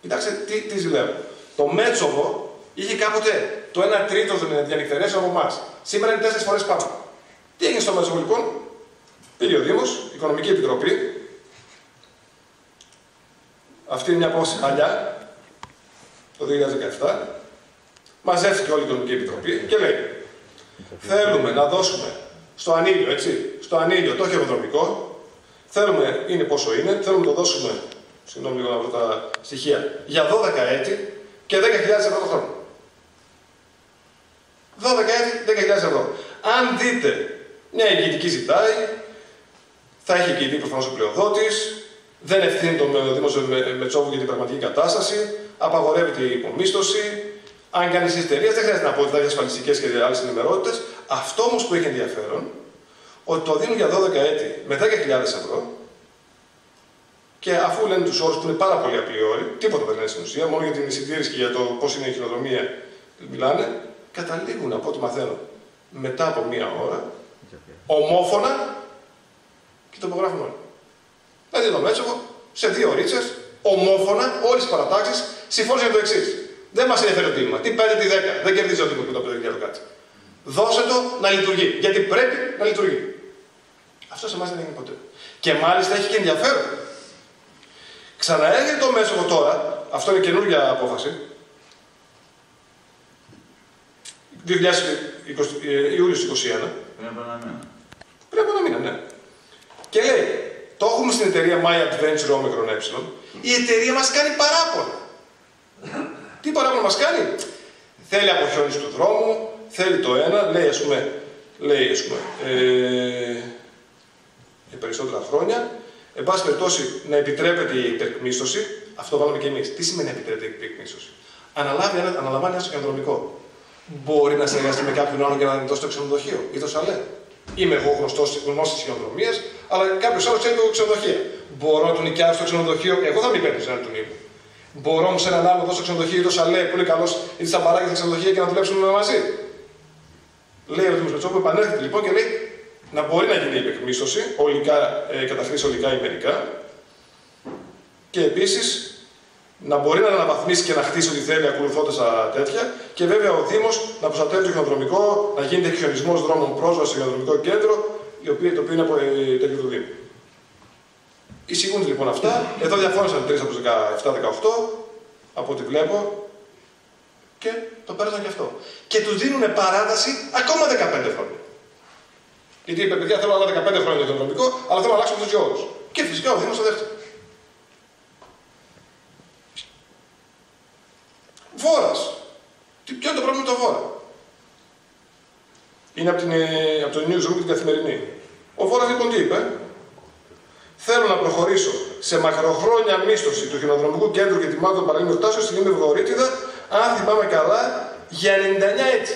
Κοιτάξτε τι, τι ζηλεύω. Το Μέτσοβο είχε κάποτε το 1 τρίτο των διανυκτερές από εμάς. Σήμερα είναι 4 φορές πάνω. Τι έγινε στο Μέτσοβο λοιπόν, πήγε ο Δήμος, Οικονομική Επιτροπή, αυτή είναι μια απόφαση παλιά, το 2017, μαζεύτηκε όλη η Οικονομική Επιτροπή και λέει θέλουμε να δώσουμε στο ανήλιο, έτσι, στο ανήλιο το χειροδρομικό, θέλουμε, είναι πόσο είναι, θέλουμε να το δώσουμε, συγγνώμη λίγο να βρω τα στοιχεία, για 12 έτη και 10.000 ευρώ το χρόνο. 12 έτη, 10.000 ευρώ. Αν δείτε μια εγγυητική ζητάει, θα έχει εγγυηθεί προφανώς ο πλειοδότης, δεν ευθύνει τον Δήμο Μετσόβου για την πραγματική κατάσταση, απαγορεύεται η υπομίσθωση. Αν κάνει εσεί εταιρεία, δεν χρειάζεται να πω ότι θα έχει ασφαλιστικές και άλλες ενημερότητες. Αυτό όμως που έχει ενδιαφέρον, ότι το δίνουν για 12 έτη με 10.000 ευρώ Και αφού λένε τους όρους που είναι πάρα πολύ απλοί όροι, τίποτα δεν λένε στην ουσία, μόνο για την συντήρηση και για το πώς είναι η χειροδρομία μιλάνε, καταλήγουν από ό,τι μαθαίνω μετά από μία ώρα ομόφωνα και το υπογράφουν όλοι. Δηλαδή το Μέτσοβο, σε δύο ρίτσε, ομόφωνα, όλες τι παρατάξεις συμφώνησαν το εξής. Δεν μας ενδιαφέρει το τίμημα. Τι 5, τι 10. Δεν κερδίζει το τίμημα που το πει το κάτι. Δώσε το να λειτουργεί. Γιατί πρέπει να λειτουργεί. Αυτό σε εμάς δεν έγινε ποτέ. Και μάλιστα έχει και ενδιαφέρον. Ξαναέρχεται το Μέσοβο τώρα, αυτό είναι καινούργια απόφαση, 2020, ε, Ιούλιος 21. Πριν από ένα μήνα. Πριν από ένα μήνα, ναι. Και λέει, το έχουμε στην εταιρεία My Adventure Omicron ε. Η εταιρεία μας κάνει παράπονα. Τι παράπονα μας κάνει; Θέλει αποχιόνιση του δρόμου, θέλει το ένα, λέει ας πούμε, λέει ας πούμε, ε, για περισσότερα χρόνια. Εν πάση περιπτώσει, να επιτρέπεται η υπερκμίσθωση, αυτό βάλαμε και εμείς. Τι σημαίνει επιτρέπεται η υπερκμίσθωση. Αναλάβει ένα, αναλαμβάνει ένα σοκιανδρομικό μπορεί να συνεργαστεί με κάποιον άλλον για να δώσει το ξενοδοχείο ή το σαλέ. Είμαι εγώ γνωστός γνώστη χειροδρομίας, αλλά κάποιος άλλος ξέρει το ξενοδοχείο. Μπορώ να του νοικιάσω το ξενοδοχείο, εγώ θα μην παίρνω σε ένα του νίκου. Μπορώ όμως σε έναν άλλο να δώσω ξενοδοχείο ή το σαλέ που είναι καλός ή στα παράγει τα ξενοδοχεία και να δουλέψουμε μαζί. Λέει ο Δήμο Μετσόπου, επανέρχεται λοιπόν και λέει να μπορεί να γίνει η υπεκμίσθωση, ολικά, ε, κατά χρήση ολικά ή μερικά. Και επίσης να μπορεί να αναβαθμίσει και να χτίσει ό,τι θέλει ακολουθώντας τέτοια. Και βέβαια ο Δήμος να προστατεύει το χιονοδρομικό, να γίνεται χιονισμός δρόμων πρόσβασης στο χιονοδρομικό κέντρο, το οποίο είναι από ε, τέτοιο του Δήμου. Εισηγούνται λοιπόν αυτά. Εδώ διαφώνησαν τρεις από του 17-18, από ό,τι βλέπω, και το πέρασαν και αυτό. Και τους δίνουν παράταση ακόμα 15 χρόνια. Γιατί είπε, παιδιά, θέλω άλλα 15 χρόνια το χιονοδρομικό, αλλά θέλω να αλλάξω τους όρου. Και φυσικά ο Δήμος το δέχτηκε. Βόρα. Ποιο είναι το πρόβλημα με το Βόρα. Είναι από, την, ε, από το newsroom την καθημερινή. Ο Βόρα λοιπόν τι είπε; Θέλω να προχωρήσω σε μακροχρόνια μίσθωση του χειροδρομικού κέντρου και τιμάτων παραλίμνου τάσεων στην Λίμνη Βορρίτιδα, αν θυμάμαι καλά, για 99 έτη.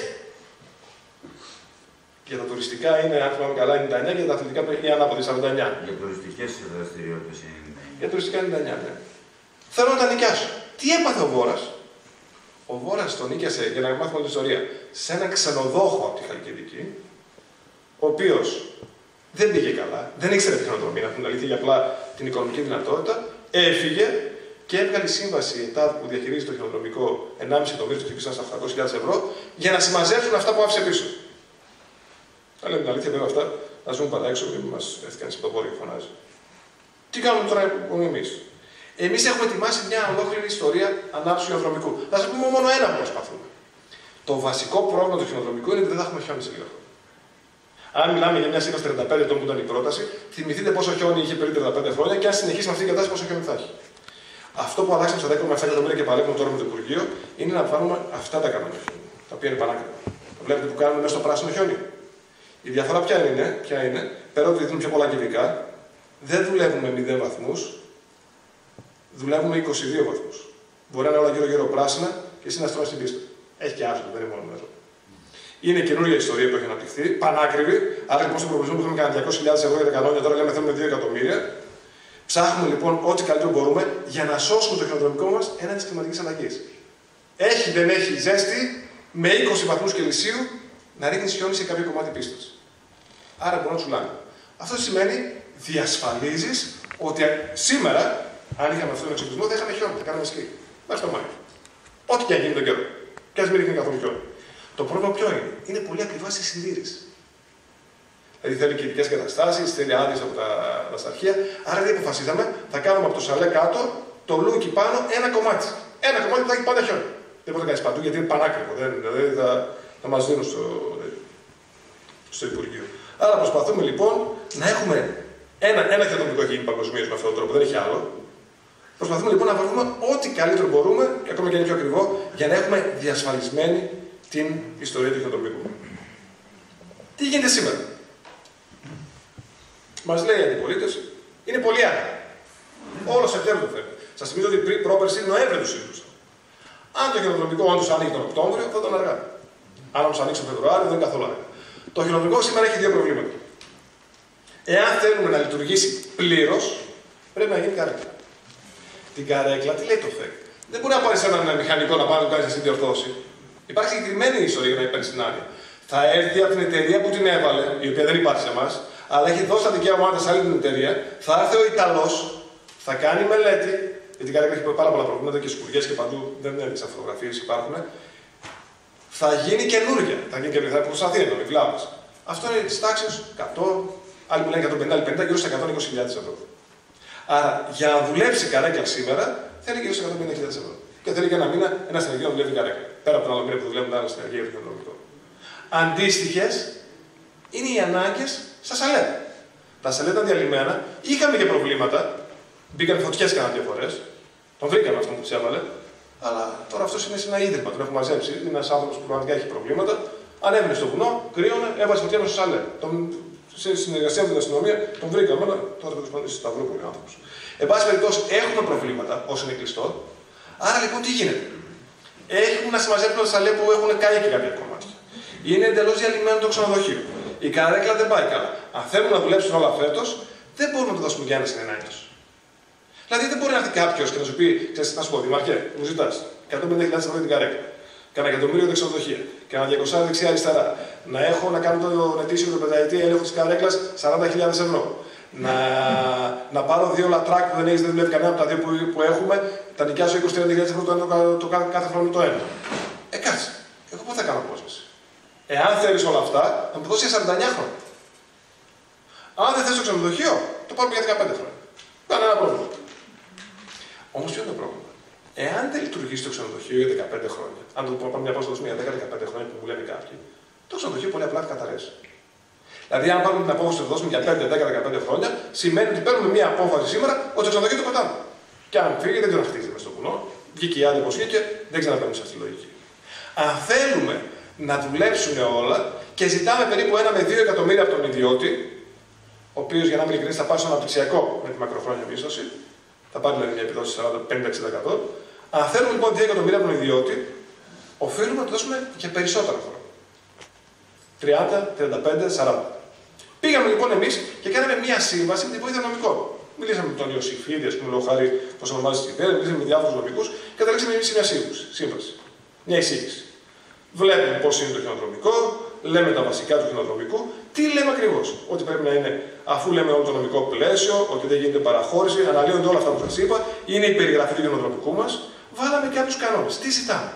Για τα τουριστικά είναι, αν θυμάμαι καλά, 99 και για τα αθλητικά είναι ανάποδη 49. Για τουριστικές δραστηριότητες είναι 99. Για τουριστικά 99, ναι. Θέλω να τα νοικιάσω. Τι έπαθε ο Βόρα, ο Βόρα τον νίκιασε, για να μάθουμε την ιστορία, σε έναν ξενοδόχο από τη Χαλκιδική, ο οποίος δεν πήγε καλά, δεν ήξερε τη χρονοτροπία, να την αλήθεια, για απλά την οικονομική δυνατότητα, έφυγε και έβγαλε σύμβαση η ΕΤΑΔ που διαχειρίζει το χειροδρομικό 1,5 εκατομμύριο, το χτυπήσαν στα 800.000 ευρώ, για να συμμαζέψουν αυτά που άφησε πίσω. Θα λέμε την αλήθεια, βέβαια αυτά να ζούμε πάντα έξω, μην μας έρθει κανείς από το βόρειο και φωνάζει. Τι κάνουμε τώρα που εμείς; Εμείς έχουμε ετοιμάσει μια ολόκληρη ιστορία ανάπτυξη του χειροδρομικού. Θα σας πούμε μόνο ένα που προσπαθούμε. Το βασικό πρόβλημα του χειροδρομικού είναι ότι δεν θα έχουμε χιόνι σε λίγα χρόνια. Αν μιλάμε για μια σύμβαση 35 ετών που ήταν η πρόταση, θυμηθείτε πόσο χιόνι είχε πριν 35 χρόνια και αν συνεχίσουμε αυτή την κατάσταση, πόσο χιόνι θα έχει. Αυτό που αλλάξαμε στα 10,7 εκατομμύρια και παλεύουμε τώρα με το Υπουργείο είναι να βάλουμε αυτά τα κανόνια χιόνι, τα οποία είναι πανάκριβα. Βλέπετε που κάνουμε μέσα στο πράσινο χιόνι. Η διαφορά ποια είναι, ποια είναι πέρα ότι δίνουν πιο πολλά κυβικά, δεν δουλεύουμε με 0 βαθμούς, δουλεύουμε 22 βαθμούς. Μπορεί να είναι όλα γύρω-γύρω πράσινα και εσύ να στρώσει στην πίστα. Έχει και άσπρο, δεν είναι μόνο μέσα. Είναι καινούργια ιστορία που έχει αναπτυχθεί, πανάκριβη. Άρα λοιπόν στον προβλησμό που είχαμε κάνει 200.000 ευρώ για τα κανόνια, τώρα λέμε θέλουμε 2 εκατομμύρια. Ψάχνουμε λοιπόν ό,τι καλύτερο μπορούμε για να σώσουμε το χειροδρομικό μας ένα της κλιματικής αλλαγής. Έχει, δεν έχει ζέστη, με 20 βαθμούς Κελσίου να ρίχνεις χιόνι σε κάποιο κομμάτι πίστας. Άρα μπορεί να τσουλάνε. Αυτό σημαίνει διασφαλίζεις ότι σήμερα αν είχαμε αυτόν τον εξοπλισμό, θα είχαμε χιόνι, θα κάναμε σκι. Μέσα στο Μάιο. Ό,τι και αν γίνει τον καιρό. Και ας μην ρίχνει καθόλου χιόνι. Το πρόβλημα ποιο είναι; Είναι πολύ ακριβά στη συντήρηση. Δηλαδή θέλει και ειδικέ καταστάσεις, θέλει άδειες από τα, τα σταρχεία. Άρα δεν αποφασίσαμε, θα κάνουμε από το σαλέ κάτω, το λούκι πάνω, ένα κομμάτι. Ένα κομμάτι θα έχει πάντα χιόνι. Δεν μπορεί να κάνεις παντού γιατί είναι πανάκριβο. Δεν, δηλαδή θα, θα μας δίνουν στο, στο Υπουργείο. Άρα προσπαθούμε λοιπόν να έχουμε ένα, ένα χειρονομικό γίνει παγκοσμίως με αυτόν τον τρόπο, δεν έχει άλλο. Προσπαθούμε λοιπόν να βρούμε ό,τι καλύτερο μπορούμε, και ακόμα και είναι πιο ακριβό, για να έχουμε διασφαλισμένη την ιστορία του ηχοτροπικού. Τι γίνεται σήμερα; Μας λέει η αντιπολίτευση, είναι πολύ άρα. Όλο Σεπτέμβριο το φέρνει. Σας θυμίζω ότι πριν πρόπερση Νοέμβριο τους σύγκρουσα. Αν το χειροδρομικό όντως άνοιγε τον Οκτώβριο, θα ήταν αργά. Αν όμως ανοίξει τον Φεβρουάριο, δεν είναι καθόλου αργά. Το χειροδρομικό σήμερα έχει δύο προβλήματα. Εάν θέλουμε να λειτουργήσει πλήρως, πρέπει να γίνει καλύτερα. Την καρέκλα, τι λέει το ΦΕΚ. Δεν μπορεί να πάρεις έναν μηχανικό να πάρει να κάνεις εσύ διορθώσει. Υπάρχει συγκεκριμένη ιστορία για να παίρνεις την άδεια. Θα έρθει από την εταιρεία που την έβαλε, η οποία δεν υπάρχει σε εμάς, αλλά έχει δώσει τα δικαιώματα σε άλλη την εταιρεία. Θα έρθει ο Ιταλός, θα κάνει μελέτη, γιατί η καρέκλα έχει πάρα πολλά προβλήματα και σπουργέ και παντού δεν έδειξα φωτογραφίε υπάρχουν. Θα γίνει καινούργια. Θα γίνει καινούργια. Θα προσταθεί εδώ, οι βλάβε. Αυτό είναι της τάξης 100, άλλοι που λένε 150, άλλοι 50, γύρω στα 120.000 ευρώ. Άρα για να δουλέψει η καρέκλα σήμερα θέλει γύρω στα 150.000 ευρώ. Και θέλει και ένα μήνα ένα συνεργείο να δουλεύει καρέκλα. Πέρα από τον άλλο μήνα που δουλεύουν άλλα συνεργεία για το Αντίστοιχες είναι οι ανάγκες στα σαλέ. Τα σαλέ ήταν διαλυμένα, είχαμε και προβλήματα. Μπήκαν φωτιές κανένα δύο φορές. Τον βρήκαμε αυτόν που τους έβαλε. Αλλά τώρα αυτός είναι σε ένα ίδρυμα, τον έχουμε μαζέψει. Είναι ένας άνθρωπος που πραγματικά έχει προβλήματα. Ανέβαινε στο βουνό, κρύωνε, έβαζε φωτιά στο σαλέ. Τον, σε συνεργασία με την αστυνομία τον βρήκαμε, αλλά τώρα δεν του στα Σταυρόπολη άνθρωπος. Εν πάση περιπτώσει, έχουμε προβλήματα όσο είναι κλειστό. Άρα λοιπόν τι γίνεται; Έχουν να συμμαζέψουν τα σαλέ που έχουν καεί και κάποια κομμάτια. Είναι εντελώς διαλυμένο το ξενοδοχείο. Η καρέκλα δεν πάει καλά. Αν θέλουν να δουλέψουν όλα φέτος, δεν μπορούμε να το δώσουμε για ένα συνενάητο. Δηλαδή δεν μπορεί να έρθει κάποιος και να σου πει, ξέρεις, να σου πω, Δημαρχέ, μου ζητάς 150.000 ευρώ την καρέκλα. Κάνα εκατομμύριο δεξιοδοχεία. Κάνα 200 δεξιά-αριστερά. Να έχω να κάνω το ετήσιο το πενταετή έλεγχο της καρέκλας 40.000 ευρώ. Να, να πάρω δύο λατράκ που δεν έχεις, δεν δουλεύει κανένα από τα δύο που, που έχουμε, τα νοικιάζω 20-30.000 ευρώ το, το, το, κάθε χρόνο το ένα. Ε, κάτσε. Εγώ πώ θα κάνω απόσπαση. Εάν θέλεις όλα αυτά, θα μου δώσεις 49 χρόνια. Αν δεν θες το ξενοδοχείο, το πάρουμε για 15 χρόνια. Κανένα πρόβλημα. Όμως ποιο είναι το πρόβλημα; Εάν δεν λειτουργήσει το ξενοδοχείο για 15 χρόνια, αν το πούμε μια απόσταση για 10-15 χρόνια που μου λένε κάποιοι, το ξενοδοχείο πολύ απλά θα καταρρέσει. Δηλαδή, αν πάρουμε την απόφαση που το δώσουμε για 5-10-15 χρόνια, σημαίνει ότι παίρνουμε μια απόφαση σήμερα ότι το ξενοδοχείο το πετάμε. Και αν φύγει, δεν ξαναχτίζει μες στο βουνό, βγήκε η άλλη όπω βγήκε, δεν ξαναπαίρνει σε αυτή τη λογική. Αν θέλουμε να δουλέψουν όλα και ζητάμε περίπου 1 με 2 εκατομμύρια από τον ιδιώτη, ο οποίος για να μην ειλικρινής θα πάει στο αναπτυξιακό με τη μακροχρόνια μίσθωση, θα πάρει δηλαδή μια επιδόση 50-60%. Αν θέλουμε λοιπόν 2 εκατομμύρια από τον ιδιώτη, οφείλουμε να του δώσουμε και περισσότερα χρόνια. 30, 35, 40. Πήγαμε λοιπόν εμείς και κάναμε μια σύμβαση με την βοήθεια νομικών. Μιλήσαμε με τον Ιωσήφιδη, ας πούμε, λόγω χάρη πώ ονομάζει τη ιδέα, μιλήσαμε με διάφορους νομικούς και καταλήξαμε εμείς σε μια σύμβαση. Μια εισήγηση. Βλέπουμε πώς είναι το χειροδρομικό, λέμε τα βασικά του χειροδρομικού. Τι λέμε ακριβώς, Ότι πρέπει να είναι, αφού λέμε όλο το νομικό πλαίσιο, ότι δεν γίνεται παραχώρηση, αναλύονται όλα αυτά που σας είπα, είναι η περιγραφή του χειροδρομικού μας, βάλαμε κάποιου κανόνες. Τι ζητάμε;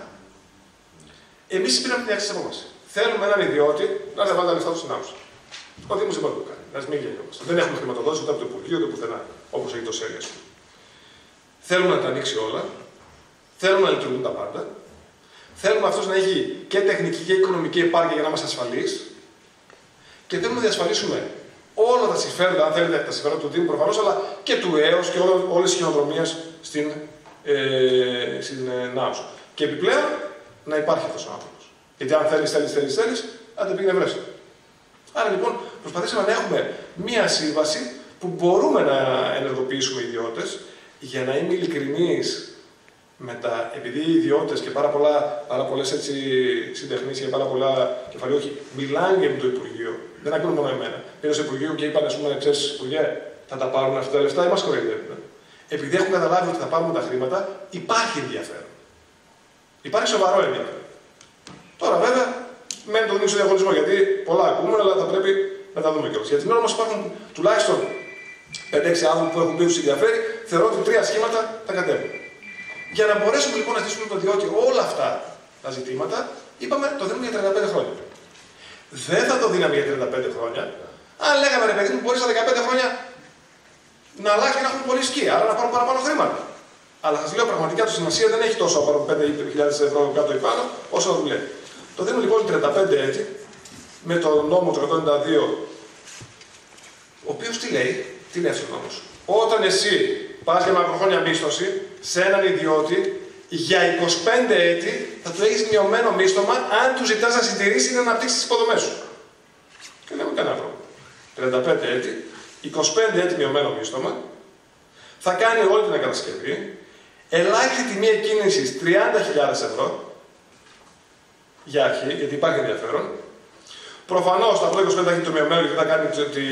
Εμείς πήραμε την άξιση απόφαση. Θέλουμε έναν ιδιώτη να δεν βάλει τα λεφτά του στην άκουσα. Ο Δήμος δεν μπορεί να το κάνει. Να μην γελιόμαστε. Δεν έχουμε χρηματοδότηση ούτε από το Υπουργείο ούτε πουθενά, όπως έχει το ΣΕΡΙΑ. Θέλουμε να τα ανοίξει όλα. Θέλουμε να λειτουργούν τα πάντα. Θέλουμε αυτός να έχει και τεχνική και οικονομική επάρκεια για να είμαστε ασφαλεί. Και θέλουμε να διασφαλίσουμε όλα τα συμφέροντα, αν θέλετε, τα συμφέροντα του Δήμου προφανώς, αλλά και του ΕΟΣ και όλε τι χειροδρομίε στην, ε, στην ε, Και επιπλέον να υπάρχει αυτός ο άνθρωπος. Γιατί αν θέλεις, θέλεις, θέλεις, θέλεις, αν δεν πήγαινε βρέσει. Άρα λοιπόν προσπαθήσαμε να έχουμε μία σύμβαση που μπορούμε να ενεργοποιήσουμε ιδιώτες για να είμαι ειλικρινής με τα, επειδή οι ιδιώτες και πάρα, πολλά, πάρα πολλές συντεχνίε και πάρα πολλά κεφαλαιόχοι μιλάνε για το Υπουργείο, δεν ακούνε μόνο εμένα. Πήραν στο Υπουργείο και είπαν, ας πούμε, ξέρεις, Υπουργέ, θα τα πάρουν αυτά τα λεφτά ή μα κοροϊδεύουν. Επειδή έχουν καταλάβει ότι θα πάρουμε τα χρήματα, υπάρχει ενδιαφέρον. Υπάρχει σοβαρό ενδιαφέρον. Τώρα βέβαια, μένει το δίνει στο διαγωνισμό γιατί πολλά ακούμε, αλλά θα πρέπει να τα δούμε κιόλας. Γιατί την ώρα όμως υπάρχουν τουλάχιστον 5-6 άνθρωποι που έχουν πει τους ενδιαφέρει, θεωρώ ότι τρία σχήματα θα κατέβουν. Για να μπορέσουμε λοιπόν να ζητήσουμε το διότι όλα αυτά τα ζητήματα, είπαμε το δίνουμε για 35 χρόνια. Δεν θα το δίναμε για 35 χρόνια, αν λέγαμε ρε παιδί μου, μπορεί στα 15 χρόνια να αλλάξει και να έχουμε πολύ σκία, άρα να πάρουν παραπάνω χρήματα. Αλλά σας λέω πραγματικά το σημασία δεν έχει τόσο από 5.000 ευρώ κάτω ή πάνω, όσο δουλεύει. Το δίνουμε λοιπόν 35 έτη με το νόμο του 192, ο οποίος τι λέει, τι λέει αυτός ο νόμος. Όταν εσύ πας για μακροχρόνια μίσθωση σε έναν ιδιώτη, για 25 έτη θα του έχεις μειωμένο μίσθωμα αν του ζητάς να συντηρήσει ή να αναπτύξεις τις υποδομές σου. Και δεν έχουμε κανένα πρόβλημα. 35 έτη, 25 έτη μειωμένο μίσθωμα, θα κάνει όλη την κατασκευή, ελάχιστη τιμή εκκίνησης 30.000 ευρώ για αρχή, γιατί υπάρχει ενδιαφέρον. Προφανώς τα πρώτα 25 θα έχει το μειωμένο γιατί θα κάνει τη...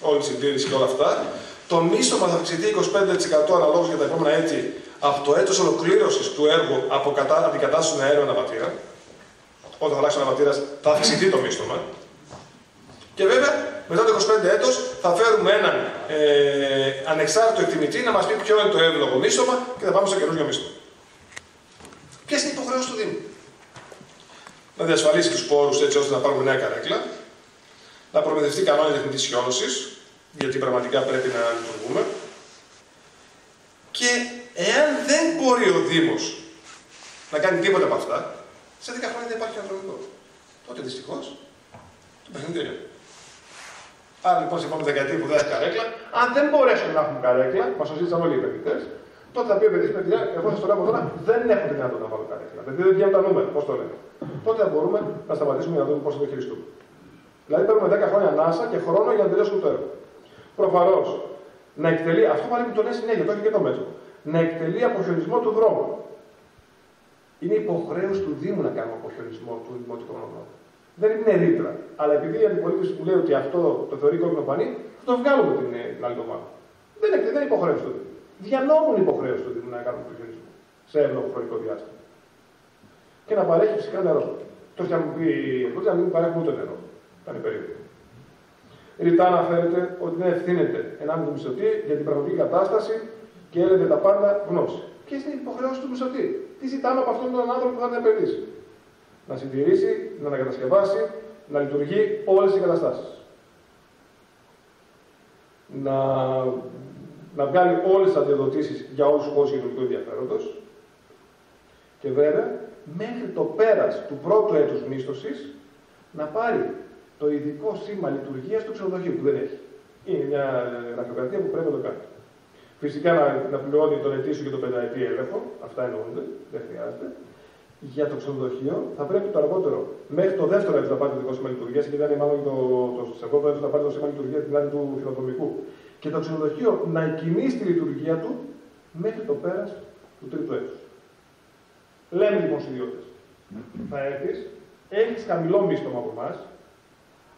όλη τη συντήρηση και όλα αυτά. Το μίσθωμα θα αυξηθεί 25% αναλόγως για τα επόμενα έτη από το έτος ολοκλήρωσης του έργου από κατα... αντικατάστασης του αέριου αναβατήρα. Όταν θα αλλάξει ο αναβατήρας, θα αυξηθεί το μίσθωμα. Και βέβαια, μετά το 25 έτος θα φέρουμε έναν ε, ανεξάρτητο εκτιμητή να μας πει ποιο είναι το εύλογο μίσθωμα και θα πάμε στο καινούργιο μίσθωμα. Ποιε είναι οι υποχρεώσει του Δήμου. Να διασφαλίσει τους πόρους έτσι ώστε να πάρουμε νέα καρέκλα, να προμηθευτεί κανόνια τεχνητή χιόνωση, γιατί πραγματικά πρέπει να λειτουργούμε. Και εάν δεν μπορεί ο Δήμος να κάνει τίποτα από αυτά, σε 10 χρόνια δεν υπάρχει ανθρωπικό. Τότε δυστυχώς το παιχνίδι Άρα λοιπόν σε επόμενη δεκαετία που δεν έχει καρέκλα, αν δεν μπορέσουν να έχουν καρέκλα, μας το ζήτησαν όλοι οι επενδυτές, τότε θα πει ο παιδί, παιδιά, εγώ σας το λέω από τώρα, δεν έχω τη δυνατότητα να βάλω καρέκλα. Δηλαδή δεν βγαίνουν τα νούμερα, πώς το λένε. Τότε θα μπορούμε να σταματήσουμε για να δούμε πώς θα το χειριστούμε. Δηλαδή παίρνουμε 10 χρόνια ανάσα και χρόνο για να τελειώσουμε το έργο. Προφανώς να εκτελεί, αυτό πάλι που το λέει συνέχεια, το έχει και το μέτρο. Να εκτελεί αποχαιρισμό του δρόμου. Είναι υποχρέωση του Δήμου να κάνουμε αποχαιρισμό του δημοτικού νόμου. Δεν είναι ρήτρα. Αλλά επειδή η αντιπολίτευση που λέει ότι αυτό το θεωρεί κόκκινο πανί, θα το βγάλουμε την, ε, την άλλη εβδομάδα. Δεν είναι, δεν υποχρέωση του Δήμου. Διανόμουν υποχρέωση του Δήμου να κάνουμε προγενισμό σε εύλογο χρονικό διάστημα. Και να παρέχει φυσικά νερό. Τόσο να μου πει η να μην παρέχει ούτε νερό. Θα είναι περίοδο. Ρητά αναφέρεται ότι δεν ευθύνεται ενάντια του μισθωτή για την πραγματική κατάσταση και έλεγε τα πάντα γνώση. Ποιε είναι οι υποχρεώσει του μισθωτή. Τι ζητάμε από αυτόν τον άνθρωπο που θα την επενδύσει; Να συντηρήσει, να ανακατασκευάσει, να λειτουργεί όλες οι καταστάσεις. Να, να βγάλει όλες τις αντιδοτήσεις για όλους τους χώρους κοινωνικού ενδιαφέροντος και βέβαια μέχρι το πέρας του πρώτου έτους μίσθωσης να πάρει το ειδικό σήμα λειτουργίας του ξενοδοχείου που δεν έχει. Είναι μια γραφειοκρατία που πρέπει να το κάνει. Φυσικά να, να πληρώνει τον ετήσιο και τον πενταετή έλεγχο, αυτά εννοούνται, δεν χρειάζεται για το ξενοδοχείο θα πρέπει το αργότερο μέχρι το δεύτερο έτος να πάρει το δικό σήμα λειτουργίας, γιατί ήταν μάλλον το, το, το second έτος να πάρει το σήμα λειτουργίας δηλαδή του χειροδρομικού. Και το ξενοδοχείο να εκκινήσει τη λειτουργία του μέχρι το πέρας του τρίτου έτους. Λέμε λοιπόν στους ιδιώτες, θα έρθεις, έχεις χαμηλό μίσθωμα από εμάς,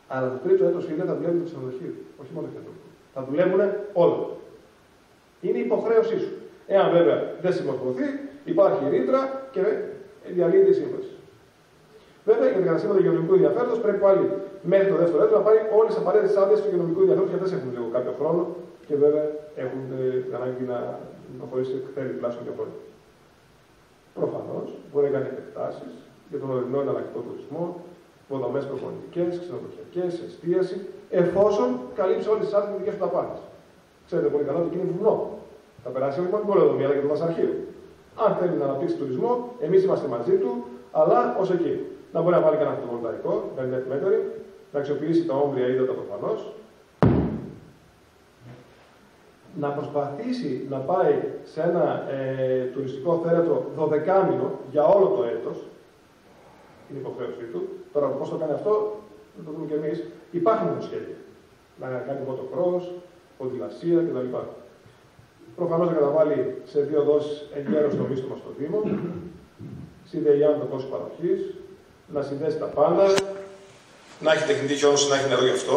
αλλά το τρίτο έτος είναι θα δουλεύει το ξενοδοχείο, όχι μόνο το χειροδρομικό. Θα δουλεύουν όλα. Είναι υποχρέωσή σου. Εάν βέβαια δεν συμμορφωθεί, υπάρχει ρήτρα και διαλύεται η σύμβαση. Βέβαια, για την κατασκευή του υγειονομικού ενδιαφέροντος πρέπει πάλι μέχρι το δεύτερο έτος να πάρει όλες τις απαραίτητες άδειες του υγειονομικού ενδιαφέροντος γιατί έχουν λίγο κάποιο χρόνο και βέβαια έχουν την ανάγκη να προχωρήσει θέλει τουλάχιστον και χρόνια. Προφανώς μπορεί να κάνει επεκτάσεις για τον ορεινό εναλλακτικό τουρισμό, υποδομές προπονητικές, ξενοδοχειακές, εστίαση, εφόσον καλύψει όλες τις άλλε δικέ του δαπάνες. Ξέρετε πολύ καλά ότι είναι βουνό. Θα περάσει λοιπόν την πολεοδομία αλλά και το βασαρχείο. Αν θέλει να αναπτύξει τουρισμό, εμείς είμαστε μαζί του, αλλά ως εκεί. Να μπορεί να βάλει κανένα φωτοβολταϊκό, 50 μέτρη, να αξιοποιήσει τα όμβρια ύδατα προφανώς, να προσπαθήσει να πάει σε ένα ε, τουριστικό θέρετρο 12 μήνο για όλο το έτος, την υποχρέωσή του. Τώρα πώς το κάνει αυτό, δεν το δούμε και εμείς. Υπάρχουν σχέδια. Να κάνει motocross, ποδηλασία κτλ. Προφανώς να καταβάλει σε δύο δόσεις εγκαίρως το μίσθωμα στο Δήμο, συνδεϊάν το κόστος παροχής, να συνδέσει τα πάντα, να έχει τεχνητή χιόνωση, να έχει νερό γι' αυτό.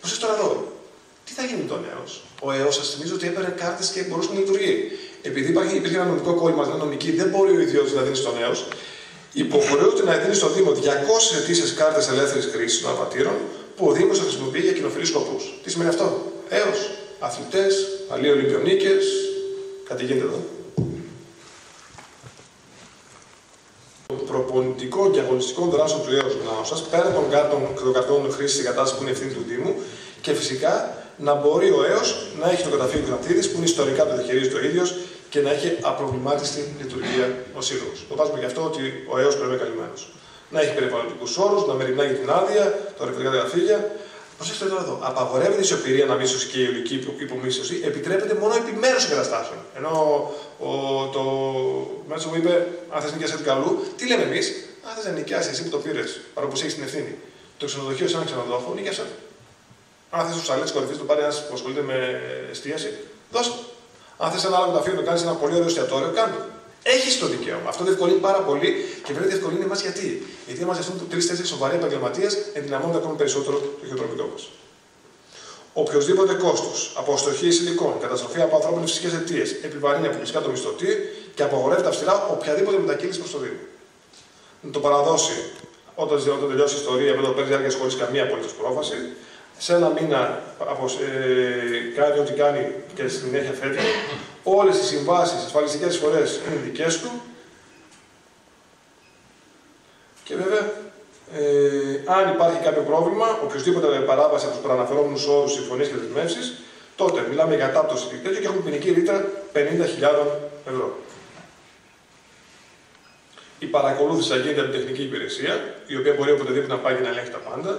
Προσέξτε τώρα εδώ. Τι θα γίνει το νέος; Ο ΕΟ, σας θυμίζω ότι έπαιρνε κάρτες και μπορούσε να λειτουργεί. Επειδή υπάρχει, υπήρχε ένα νομικό κόλλημα, ένα νομική, δεν μπορεί ο ιδιώτης να δίνει στο νέος. Υποχρεούται να δίνει στο Δήμο 200 αιτήσει κάρτες ελεύθερης χρήσης των αβατήρων που ο Δήμος θα χρησιμοποιεί για κοινοφιλείς σκοπούς. Τι σημαίνει αυτό; Έως αθλητές, αλλοί Ολυμπιονίκες, κάτι γίνεται εδώ. Προπονητικών και αγωνιστικών δράσεων του Έω Γνάουσα, πέρα των κάρτων και των καρτών χρήση της εγκατάσταση που είναι ευθύνη του Δήμου και φυσικά να μπορεί ο ΕΟ να έχει το καταφύγιο Γραφτίδη που είναι ιστορικά το διαχειρίζεται ο ίδιος και να έχει απροβλημάτιστη λειτουργία ο σύλλογος. Το βάζουμε γι' αυτό ότι ο ΕΟ πρέπει να είναι καλυμμένος. Να έχει περιβαλλοντικούς όρους, να μεριμνάει την άδεια, τα ορεικτικά γραφεία, Προσέξτε τώρα εδώ. Απαγορεύεται η σιωπηρή αναμίσωση και η υλική υπομίσθωση, επιτρέπεται μόνο επιμέρους εγκαταστάσεων. Ενώ ο, το μέσο μου είπε, αν θες νοικιάσει κάτι καλού, τι λέμε εμείς, αν θε να νοικιάσει εσύ που το πήρες, παρόλο που έχεις την ευθύνη, το ξενοδοχείο σε ένα ξενοδόχο, νοικιάσε. Αν θες τους ψαλέ τη κορυφής του πάρει ένας που ασχολείται με εστίαση, δώσε. Αν θες ένα άλλο ταφείο να κάνεις ένα πολύ ωραίο εστιατόριο, κάνε έχεις το δικαίωμα. Αυτό διευκολύνει πάρα πολύ και πρέπει να διευκολύνει εμάς γιατί. Γιατί μα αυτούν τρει-τέσσερι σοβαροί επαγγελματίες ενδυναμώνουν ακόμα περισσότερο το χειροδρομικό μας. οποιοδήποτε κόστος, αποστοχή υλικών, καταστροφή από ανθρώπινες φυσικές αιτίες, επιβαρύνει αποκλειστικά το μισθωτή και απογορεύεται αυστηρά οποιαδήποτε μετακύληση προς το Δήμο. Να το παραδώσει όταν, όταν τελειώσει η ιστορία με το πέντε διάρκεια χωρίς καμία απολύτως πρόφαση, σε ένα μήνα από, ε, κάνει ό,τι κάνει και στη συνέχεια φέτο. Όλες οι συμβάσεις, ασφαλιστικές φορές είναι δικές του. Και βέβαια, ε, αν υπάρχει κάποιο πρόβλημα, οποιοδήποτε παράβαση από τους προαναφερόμενους όρους, συμφωνίες και δεσμεύσεις, τότε μιλάμε για κατάπτωση και τέτοιο και έχουμε ποινική ρήτρα 50.000 ευρώ. Η παρακολούθηση θα γίνεται από την τεχνική υπηρεσία, η οποία μπορεί οποτεδήποτε να πάει και να ελέγχει τα πάντα.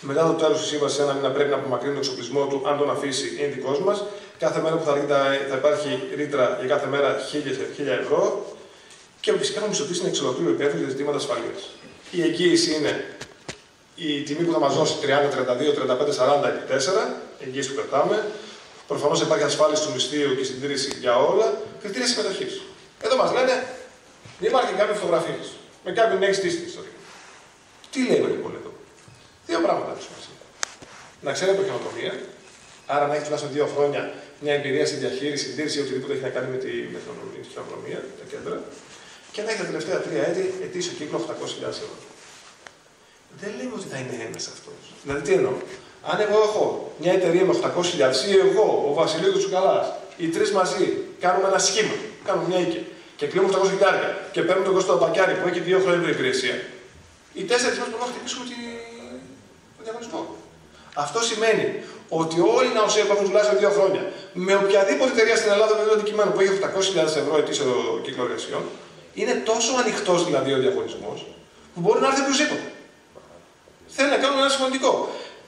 Μετά το τέλος της σύμβασης, ένα μήνα πρέπει να απομακρύνει τον εξοπλισμό του, αν τον αφήσει, είναι δικός μας. Κάθε μέρα που θα, θα υπάρχει ρήτρα για κάθε μέρα 1000 ευρώ. Και φυσικά θα μισθωτήσει την εξολοκλήρου υπεύθυνο για ζητήματα ασφαλείας. Η εγγύηση είναι η τιμή που θα μας δώσει 30, 32, 35, 40 επί 4, εγγύηση που κρατάμε. Προφανώς υπάρχει ασφάλιση του μισθείου και συντήρηση για όλα. Κριτήρια συμμετοχής. Εδώ μας λένε υπάρχει κάποια φωτογραφίε με κάποιον έχει στήσει την ιστορία. Τι λέει λοιπόν εδώ; Δύο πράγματα έχουν σημασία. Να ξέρει από καινοτομία, άρα να έχεις τουλάχιστον δύο χρόνια μια εμπειρία στη διαχείριση, συντήρηση ή οτιδήποτε έχει να κάνει με τη χειρονομία, τα κέντρα, και να έχεις τα τελευταία τρία έτη ετήσιο κύκλο 800.000 ευρώ. Δεν λέμε ότι θα είναι ένας αυτός. Δηλαδή τι εννοώ; Αν εγώ έχω μια εταιρεία με 800.000 ή εγώ, ο Βασιλείο Τσουκαλά, οι τρεις μαζί κάνουμε ένα σχήμα, κάνουμε μια οίκη και κλείνουμε 800.000 και παίρνουμε τον Κώστο Μπακιάρη που έχει δύο χρόνια υπηρεσία, οι τέσσερις μας μπορούμε να χτυπήσουμε τη... τον διαγωνισμό. Αυτό σημαίνει ότι όλοι οι ναοσία που έχουν τουλάχιστον δύο χρόνια, με οποιαδήποτε εταιρεία στην Ελλάδα με αντικειμένο που έχει 800.000 ευρώ ετήσιο κύκλο εργασιών, είναι τόσο ανοιχτός δηλαδή ο διαγωνισμός, που μπορεί να έρθει οποιοδήποτε. Θέλει να κάνουμε ένα σημαντικό.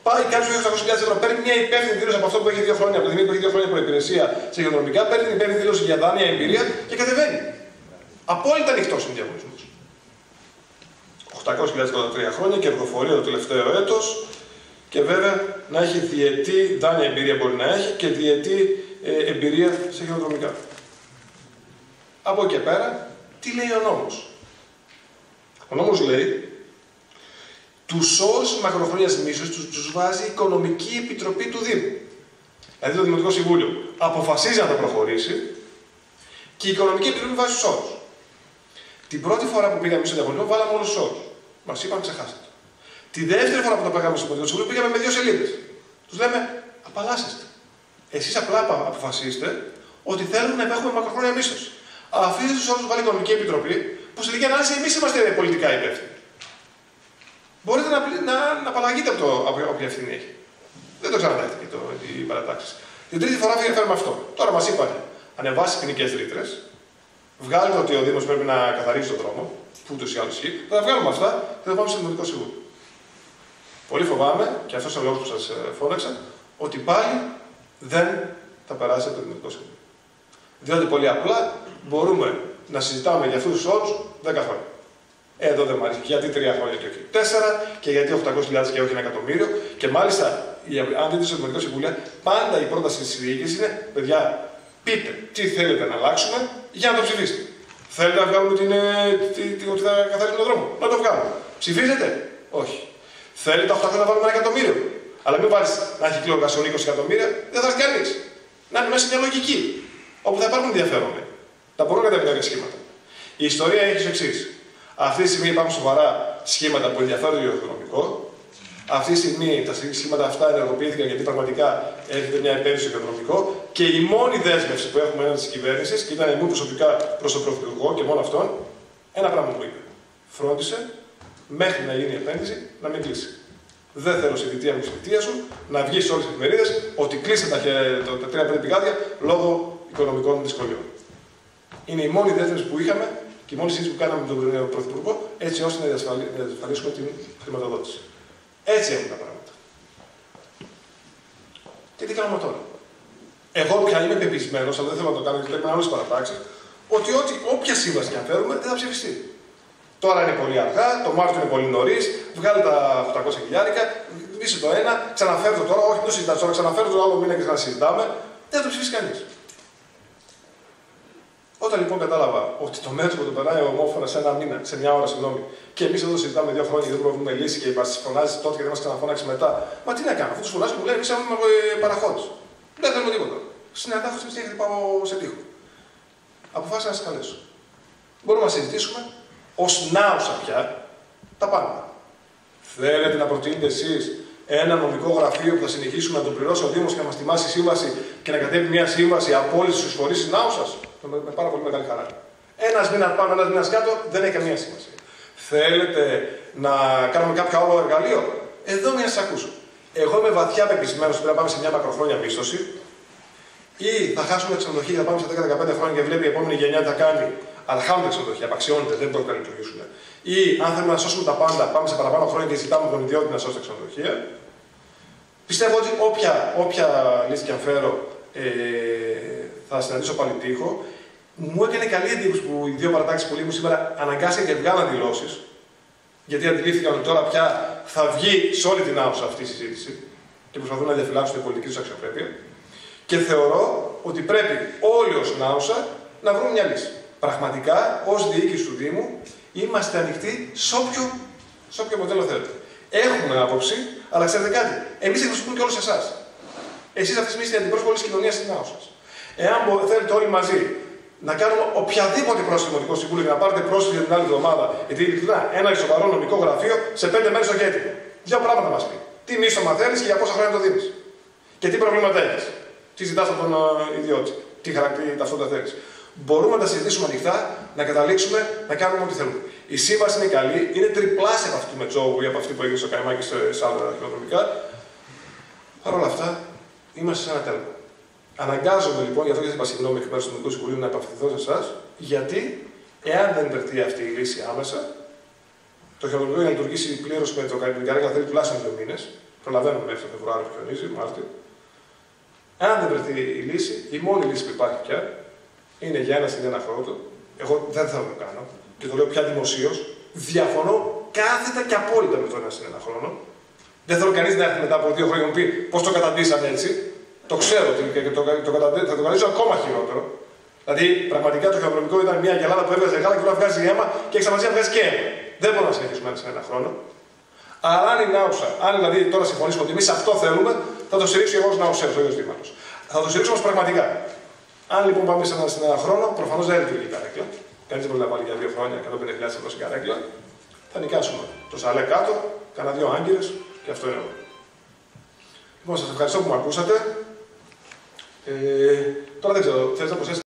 Πάει κάποιος που έχει 800.000 ευρώ, παίρνει μια υπεύθυνη δήλωση από αυτό που έχει δύο χρόνια, από τη στιγμή που έχει δύο χρόνια προπηρεσία σε υγειονομικά, παίρνει την υπεύθυνη δήλωση για δάνεια, εμπειρία και κατεβαίνει. Απόλυτα ανοιχτός είναι ο διαγωνισμός. 800.000 ευρώ τρία χρόνια, κερδοφορία το τελευταίο έτος και βέβαια να έχει διετή δάνεια εμπειρία μπορεί να έχει και διετή ε, εμπειρία σε χειροδρομικά. Από εκεί πέρα τι λέει ο νόμος; Ο νόμος λέει τους όρους μακροχρόνιας μίσου τους τους βάζει η Οικονομική Επιτροπή του Δήμου. Δηλαδή το Δημοτικό Συμβούλιο αποφασίζει να το προχωρήσει και η Οικονομική Επιτροπή βάζει τους όρους. Την πρώτη φορά που πήγαμε στο διαγωνισμό, βάλαμε όλους τους όρους. Μας είπαν ξεχάστε το. Τη δεύτερη φορά που το πήγαμε στο Δημοτικό Συμβούλιο, πήγαμε με δύο σελίδες. Τους λέμε απαλλάσσεστε. Εσείς απλά αποφασίστε ότι θέλουμε να έχουμε μακροχρόνια μίσθωση αφήσει τους όρους που βάλει η Οικονομική Επιτροπή, που σε τελική ανάλυση εμείς είμαστε πολιτικά υπεύθυνοι. Μπορείτε να, να, να απαλλαγείτε από, το, από όποια ευθύνη έχει. Δεν το ξαναδέχτηκε το, οι παρατάξεις. Την τρίτη φορά φέρουμε αυτό. Τώρα μας είπαν ανεβάσει ποινικές ρήτρες, βγάλετε ότι ο Δήμος πρέπει να καθαρίσει τον δρόμο, που ούτως ή άλλως ισχύει, θα τα βγάλουμε αυτά και θα πάμε στο Δημοτικό Συμβούλιο. Πολύ φοβάμαι, και αυτός είναι ο λόγος που σας ε, φώναξα, ότι πάλι δεν θα περάσει από το Δημοτικό Συμβούλιο. Διότι πολύ απλά μπορούμε να συζητάμε για αυτούς τους όρους 10 χρόνια. Ε, εδώ δεν μου αρέσει. Γιατί 3 χρόνια και όχι 4, και γιατί 800.000 και όχι ένα εκατομμύριο. Και μάλιστα, αν δείτε στο Δημοτικό Συμβούλιο, πάντα η πρόταση της διοίκηση είναι, παιδιά, πείτε τι θέλετε να αλλάξουμε για να το ψηφίσετε. Θέλετε να βγάλουμε την, την, ότι θα καθαρίσουμε τον δρόμο. Να το βγάλουμε. Ψηφίζετε; Όχι. Θέλετε τα 800 να βάλουμε ένα εκατομμύριο. Αλλά μην βάλεις να έχει κύκλο 20 εκατομμύρια, δεν θα έρθει κανεί. Να είναι μέσα μια λογική όπου θα υπάρχουν ενδιαφέροντα. Θα μπορούν να κατεβαίνουν σχήματα. Η ιστορία έχει το εξής. Αυτή τη στιγμή υπάρχουν σοβαρά σχήματα που ενδιαφέρουν το οικονομικό. Αυτή τη στιγμή τα σχήματα αυτά ενεργοποιήθηκαν γιατί πραγματικά έρχεται μια επένδυση στο οικονομικό και η μόνη δέσμευση που έχουμε έναντι της κυβέρνησης, και ήταν μου προσωπικά προς τον Πρωθυπουργό και μόνο αυτόν, ένα πράγμα που είπε. Φρόντισε μέχρι να γίνει η επένδυση να μην κλείσει. Δεν θέλω στη θητεία μου στη θητεία σου να βγει σε όλες τις εφημερίδες ότι κλείσε τα, τα τρία-πέντε πηγάδια λόγω οικονομικών δυσκολιών. Είναι η μόνη δέσμευση που είχαμε και η μόνη συζήτηση που κάναμε με τον Πρωθυπουργό, έτσι ώστε να διασφαλίσουμε την χρηματοδότηση. Έτσι έχουν τα πράγματα. Και τι κάνουμε τώρα; Εγώ πια είμαι πεπισμένος, αλλά δεν θέλω να το κάνω γιατί βλέπουμε άλλες παρατάξεις, ότι ό,τι, όποια σύμβαση και αν φέρουμε δεν θα ψηφιστεί. Τώρα είναι πολύ αργά, το Μάρτιο είναι πολύ νωρίς, βγάλε τα 800 χιλιάρικα, βρίσκει το ένα, ξαναφέρω το τώρα, όχι το συζητά τώρα, ξαναφέρω το άλλο μήνα και ξανασυζητάμε, δεν θα το ψηφίσει κανείς. Όταν λοιπόν κατάλαβα ότι το μέτρο το περνάει ομόφωνα σε ένα μήνα, σε μια ώρα, συγγνώμη, και εμείς εδώ συζητάμε δύο χρόνια και δεν μπορούμε να βρούμε λύση και μα φωνάζεις τότε και δεν μα ξαναφώναξε μετά. Μα τι να κάνω, αφού τους φωνάζει μου λέει εμεί είμαστε παραχώνε. Δεν θέλουμε τίποτα. Συναντάω στη και πάω σε τείχο. Αποφάσισα να σα καλέσω. Μπορούμε να συζητήσουμε ως νάουσα πια τα πάντα. Θέλετε να προτείνετε εσείς ένα νομικό γραφείο που θα συνεχίσουμε να το πληρώσει ο Δήμος και να μας τιμάσει σύμβαση και να κατέβει μια σύμβαση από όλες τις φορεί τη Νάουσα. Με, με πάρα πολύ μεγάλη χαρά. Ένας μήνας πάνω, ένας μήνας κάτω δεν έχει καμία σημασία. Θέλετε να κάνουμε κάποιο άλλο εργαλείο; Εδώ μια σας ακούσω. Εγώ είμαι βαθιά πεπισμένος ότι πρέπει να πάμε σε μια μακροχρόνια μίσθωση ή θα χάσουμε τα ξενοδοχεία, θα πάμε σε 10-15 χρόνια και βλέπει η επόμενη γενιά τι θα κάνει. Αλλά χάνουμε τα ξενοδοχεία, απαξιώνεται, δεν μπορούν να λειτουργήσουν. Ή αν θέλουμε να σώσουμε τα πάντα, πάμε σε παραπάνω χρόνια και ζητάμε τον ιδιότητα να σώσει τα ξενοδοχεία. Πιστεύω ότι όποια, όποια λύση και αν φέρω ε, θα συναντήσω πάλι τείχο. Μου έκανε καλή εντύπωση που οι δύο παρατάξεις που λείπουν σήμερα αναγκάστηκαν και βγάλαν δηλώσεις. Γιατί αντιλήφθηκαν ότι τώρα πια θα βγει σε όλη την άποψη αυτή η συζήτηση και προσπαθούν να διαφυλάξουν την πολιτική τους αξιοπρέπεια. Και θεωρώ ότι πρέπει όλοι ως Νάουσα να βρουν μια λύση. Πραγματικά, ως διοίκηση του Δήμου, είμαστε ανοιχτοί σε όποιο, σε όποιο μοντέλο θέλετε. Έχουμε άποψη, αλλά ξέρετε κάτι, εμείς εκπροσωπούμε και όλους εσάς. Εσείς αυτή τη στιγμή είστε αντιπρόσωποι της κοινωνίας της Νάουσας. Εάν θέλετε όλοι μαζί να κάνουμε οποιαδήποτε πρόσφυγη δημοτικό συμβούλιο για να πάρετε πρόσφυγη την άλλη εβδομάδα, γιατί ειλικρινά ένα σοβαρό νομικό γραφείο σε πέντε μέρες το έτοιμο. Δύο πράγματα μας πει. Τι μίσο μαθαίνεις και για πόσα χρόνια το δίνεις. Και τι προβλήματα έχεις. Τι ζητάς από τον uh, ιδιώτη. Τι χαρακτήρα ταυτότητα θέλεις. Μπορούμε να τα συζητήσουμε ανοιχτά, να καταλήξουμε, να κάνουμε ό,τι θέλουμε. Η σύμβαση είναι καλή, είναι τριπλάσια από αυτή του Μετσόβου ή από αυτή που έγινε στο Καϊμάκι σε άλλα χειροδρομικά. Παρ' όλα αυτά, είμαστε σε ένα τέλμα. Αναγκάζομαι λοιπόν, γι' αυτό και είπα συγγνώμη εκ μέρους του Νομικού Συμβουλίου να επαφηθώ σε εσάς, γιατί εάν δεν βρεθεί αυτή η λύση άμεσα, το χειροδρομικό για να λειτουργήσει πλήρως με το καρέκλα θέλει τουλάχιστον δύο μήνες. Προλαβαίνουμε μέχρι το Φεβρουάριο που χιονίζει, Μάρτιο. Εάν δεν βρεθεί η λύση, η μόνη λύση που υπάρχει πια είναι για ένα συν ένα χρόνο. Εγώ δεν θέλω να το κάνω και το λέω πια δημοσίως. Διαφωνώ κάθετα και απόλυτα με το ένα συν ένα χρόνο. Δεν θέλω κανείς να έρθει μετά από δύο χρόνια να μου πει πώς το καταντήσαμε έτσι. Το ξέρω και το, το, το, θα το καταντήσω ακόμα χειρότερο. Δηλαδή, πραγματικά το χειροδρομικό ήταν μια γελάδα που έβγαζε γάλα και τώρα βγάζει αίμα και έχει σταματήσει να βγάζει και αίμα. Δεν μπορούμε να συνεχίσουμε ένα σε ένα χρόνο. Αλλά αν είναι άουσα, αν δηλαδή τώρα συμφωνήσουμε ότι εμείς αυτό θέλουμε, θα το στηρίξω εγώ ως ναουσέο, ο ίδιος Δήμαρχος. Θα το στηρίξω όμως πραγματικά. Αν λοιπόν πάμε σε ένα, σε ένα χρόνο, προφανώς δεν λειτουργεί η καρέκλα. Κανεί δεν μπορεί να βάλει για δύο χρόνια 150.000 ευρώ στην καρέκλα. Θα νοικιάσουμε το σαλέ κάτω, κάνα δύο άγκυρες και αυτό είναι όλο. Λοιπόν, σας ευχαριστώ που με ακούσατε. Ε, τώρα δεν ξέρω, θέλετε να προσθέσετε.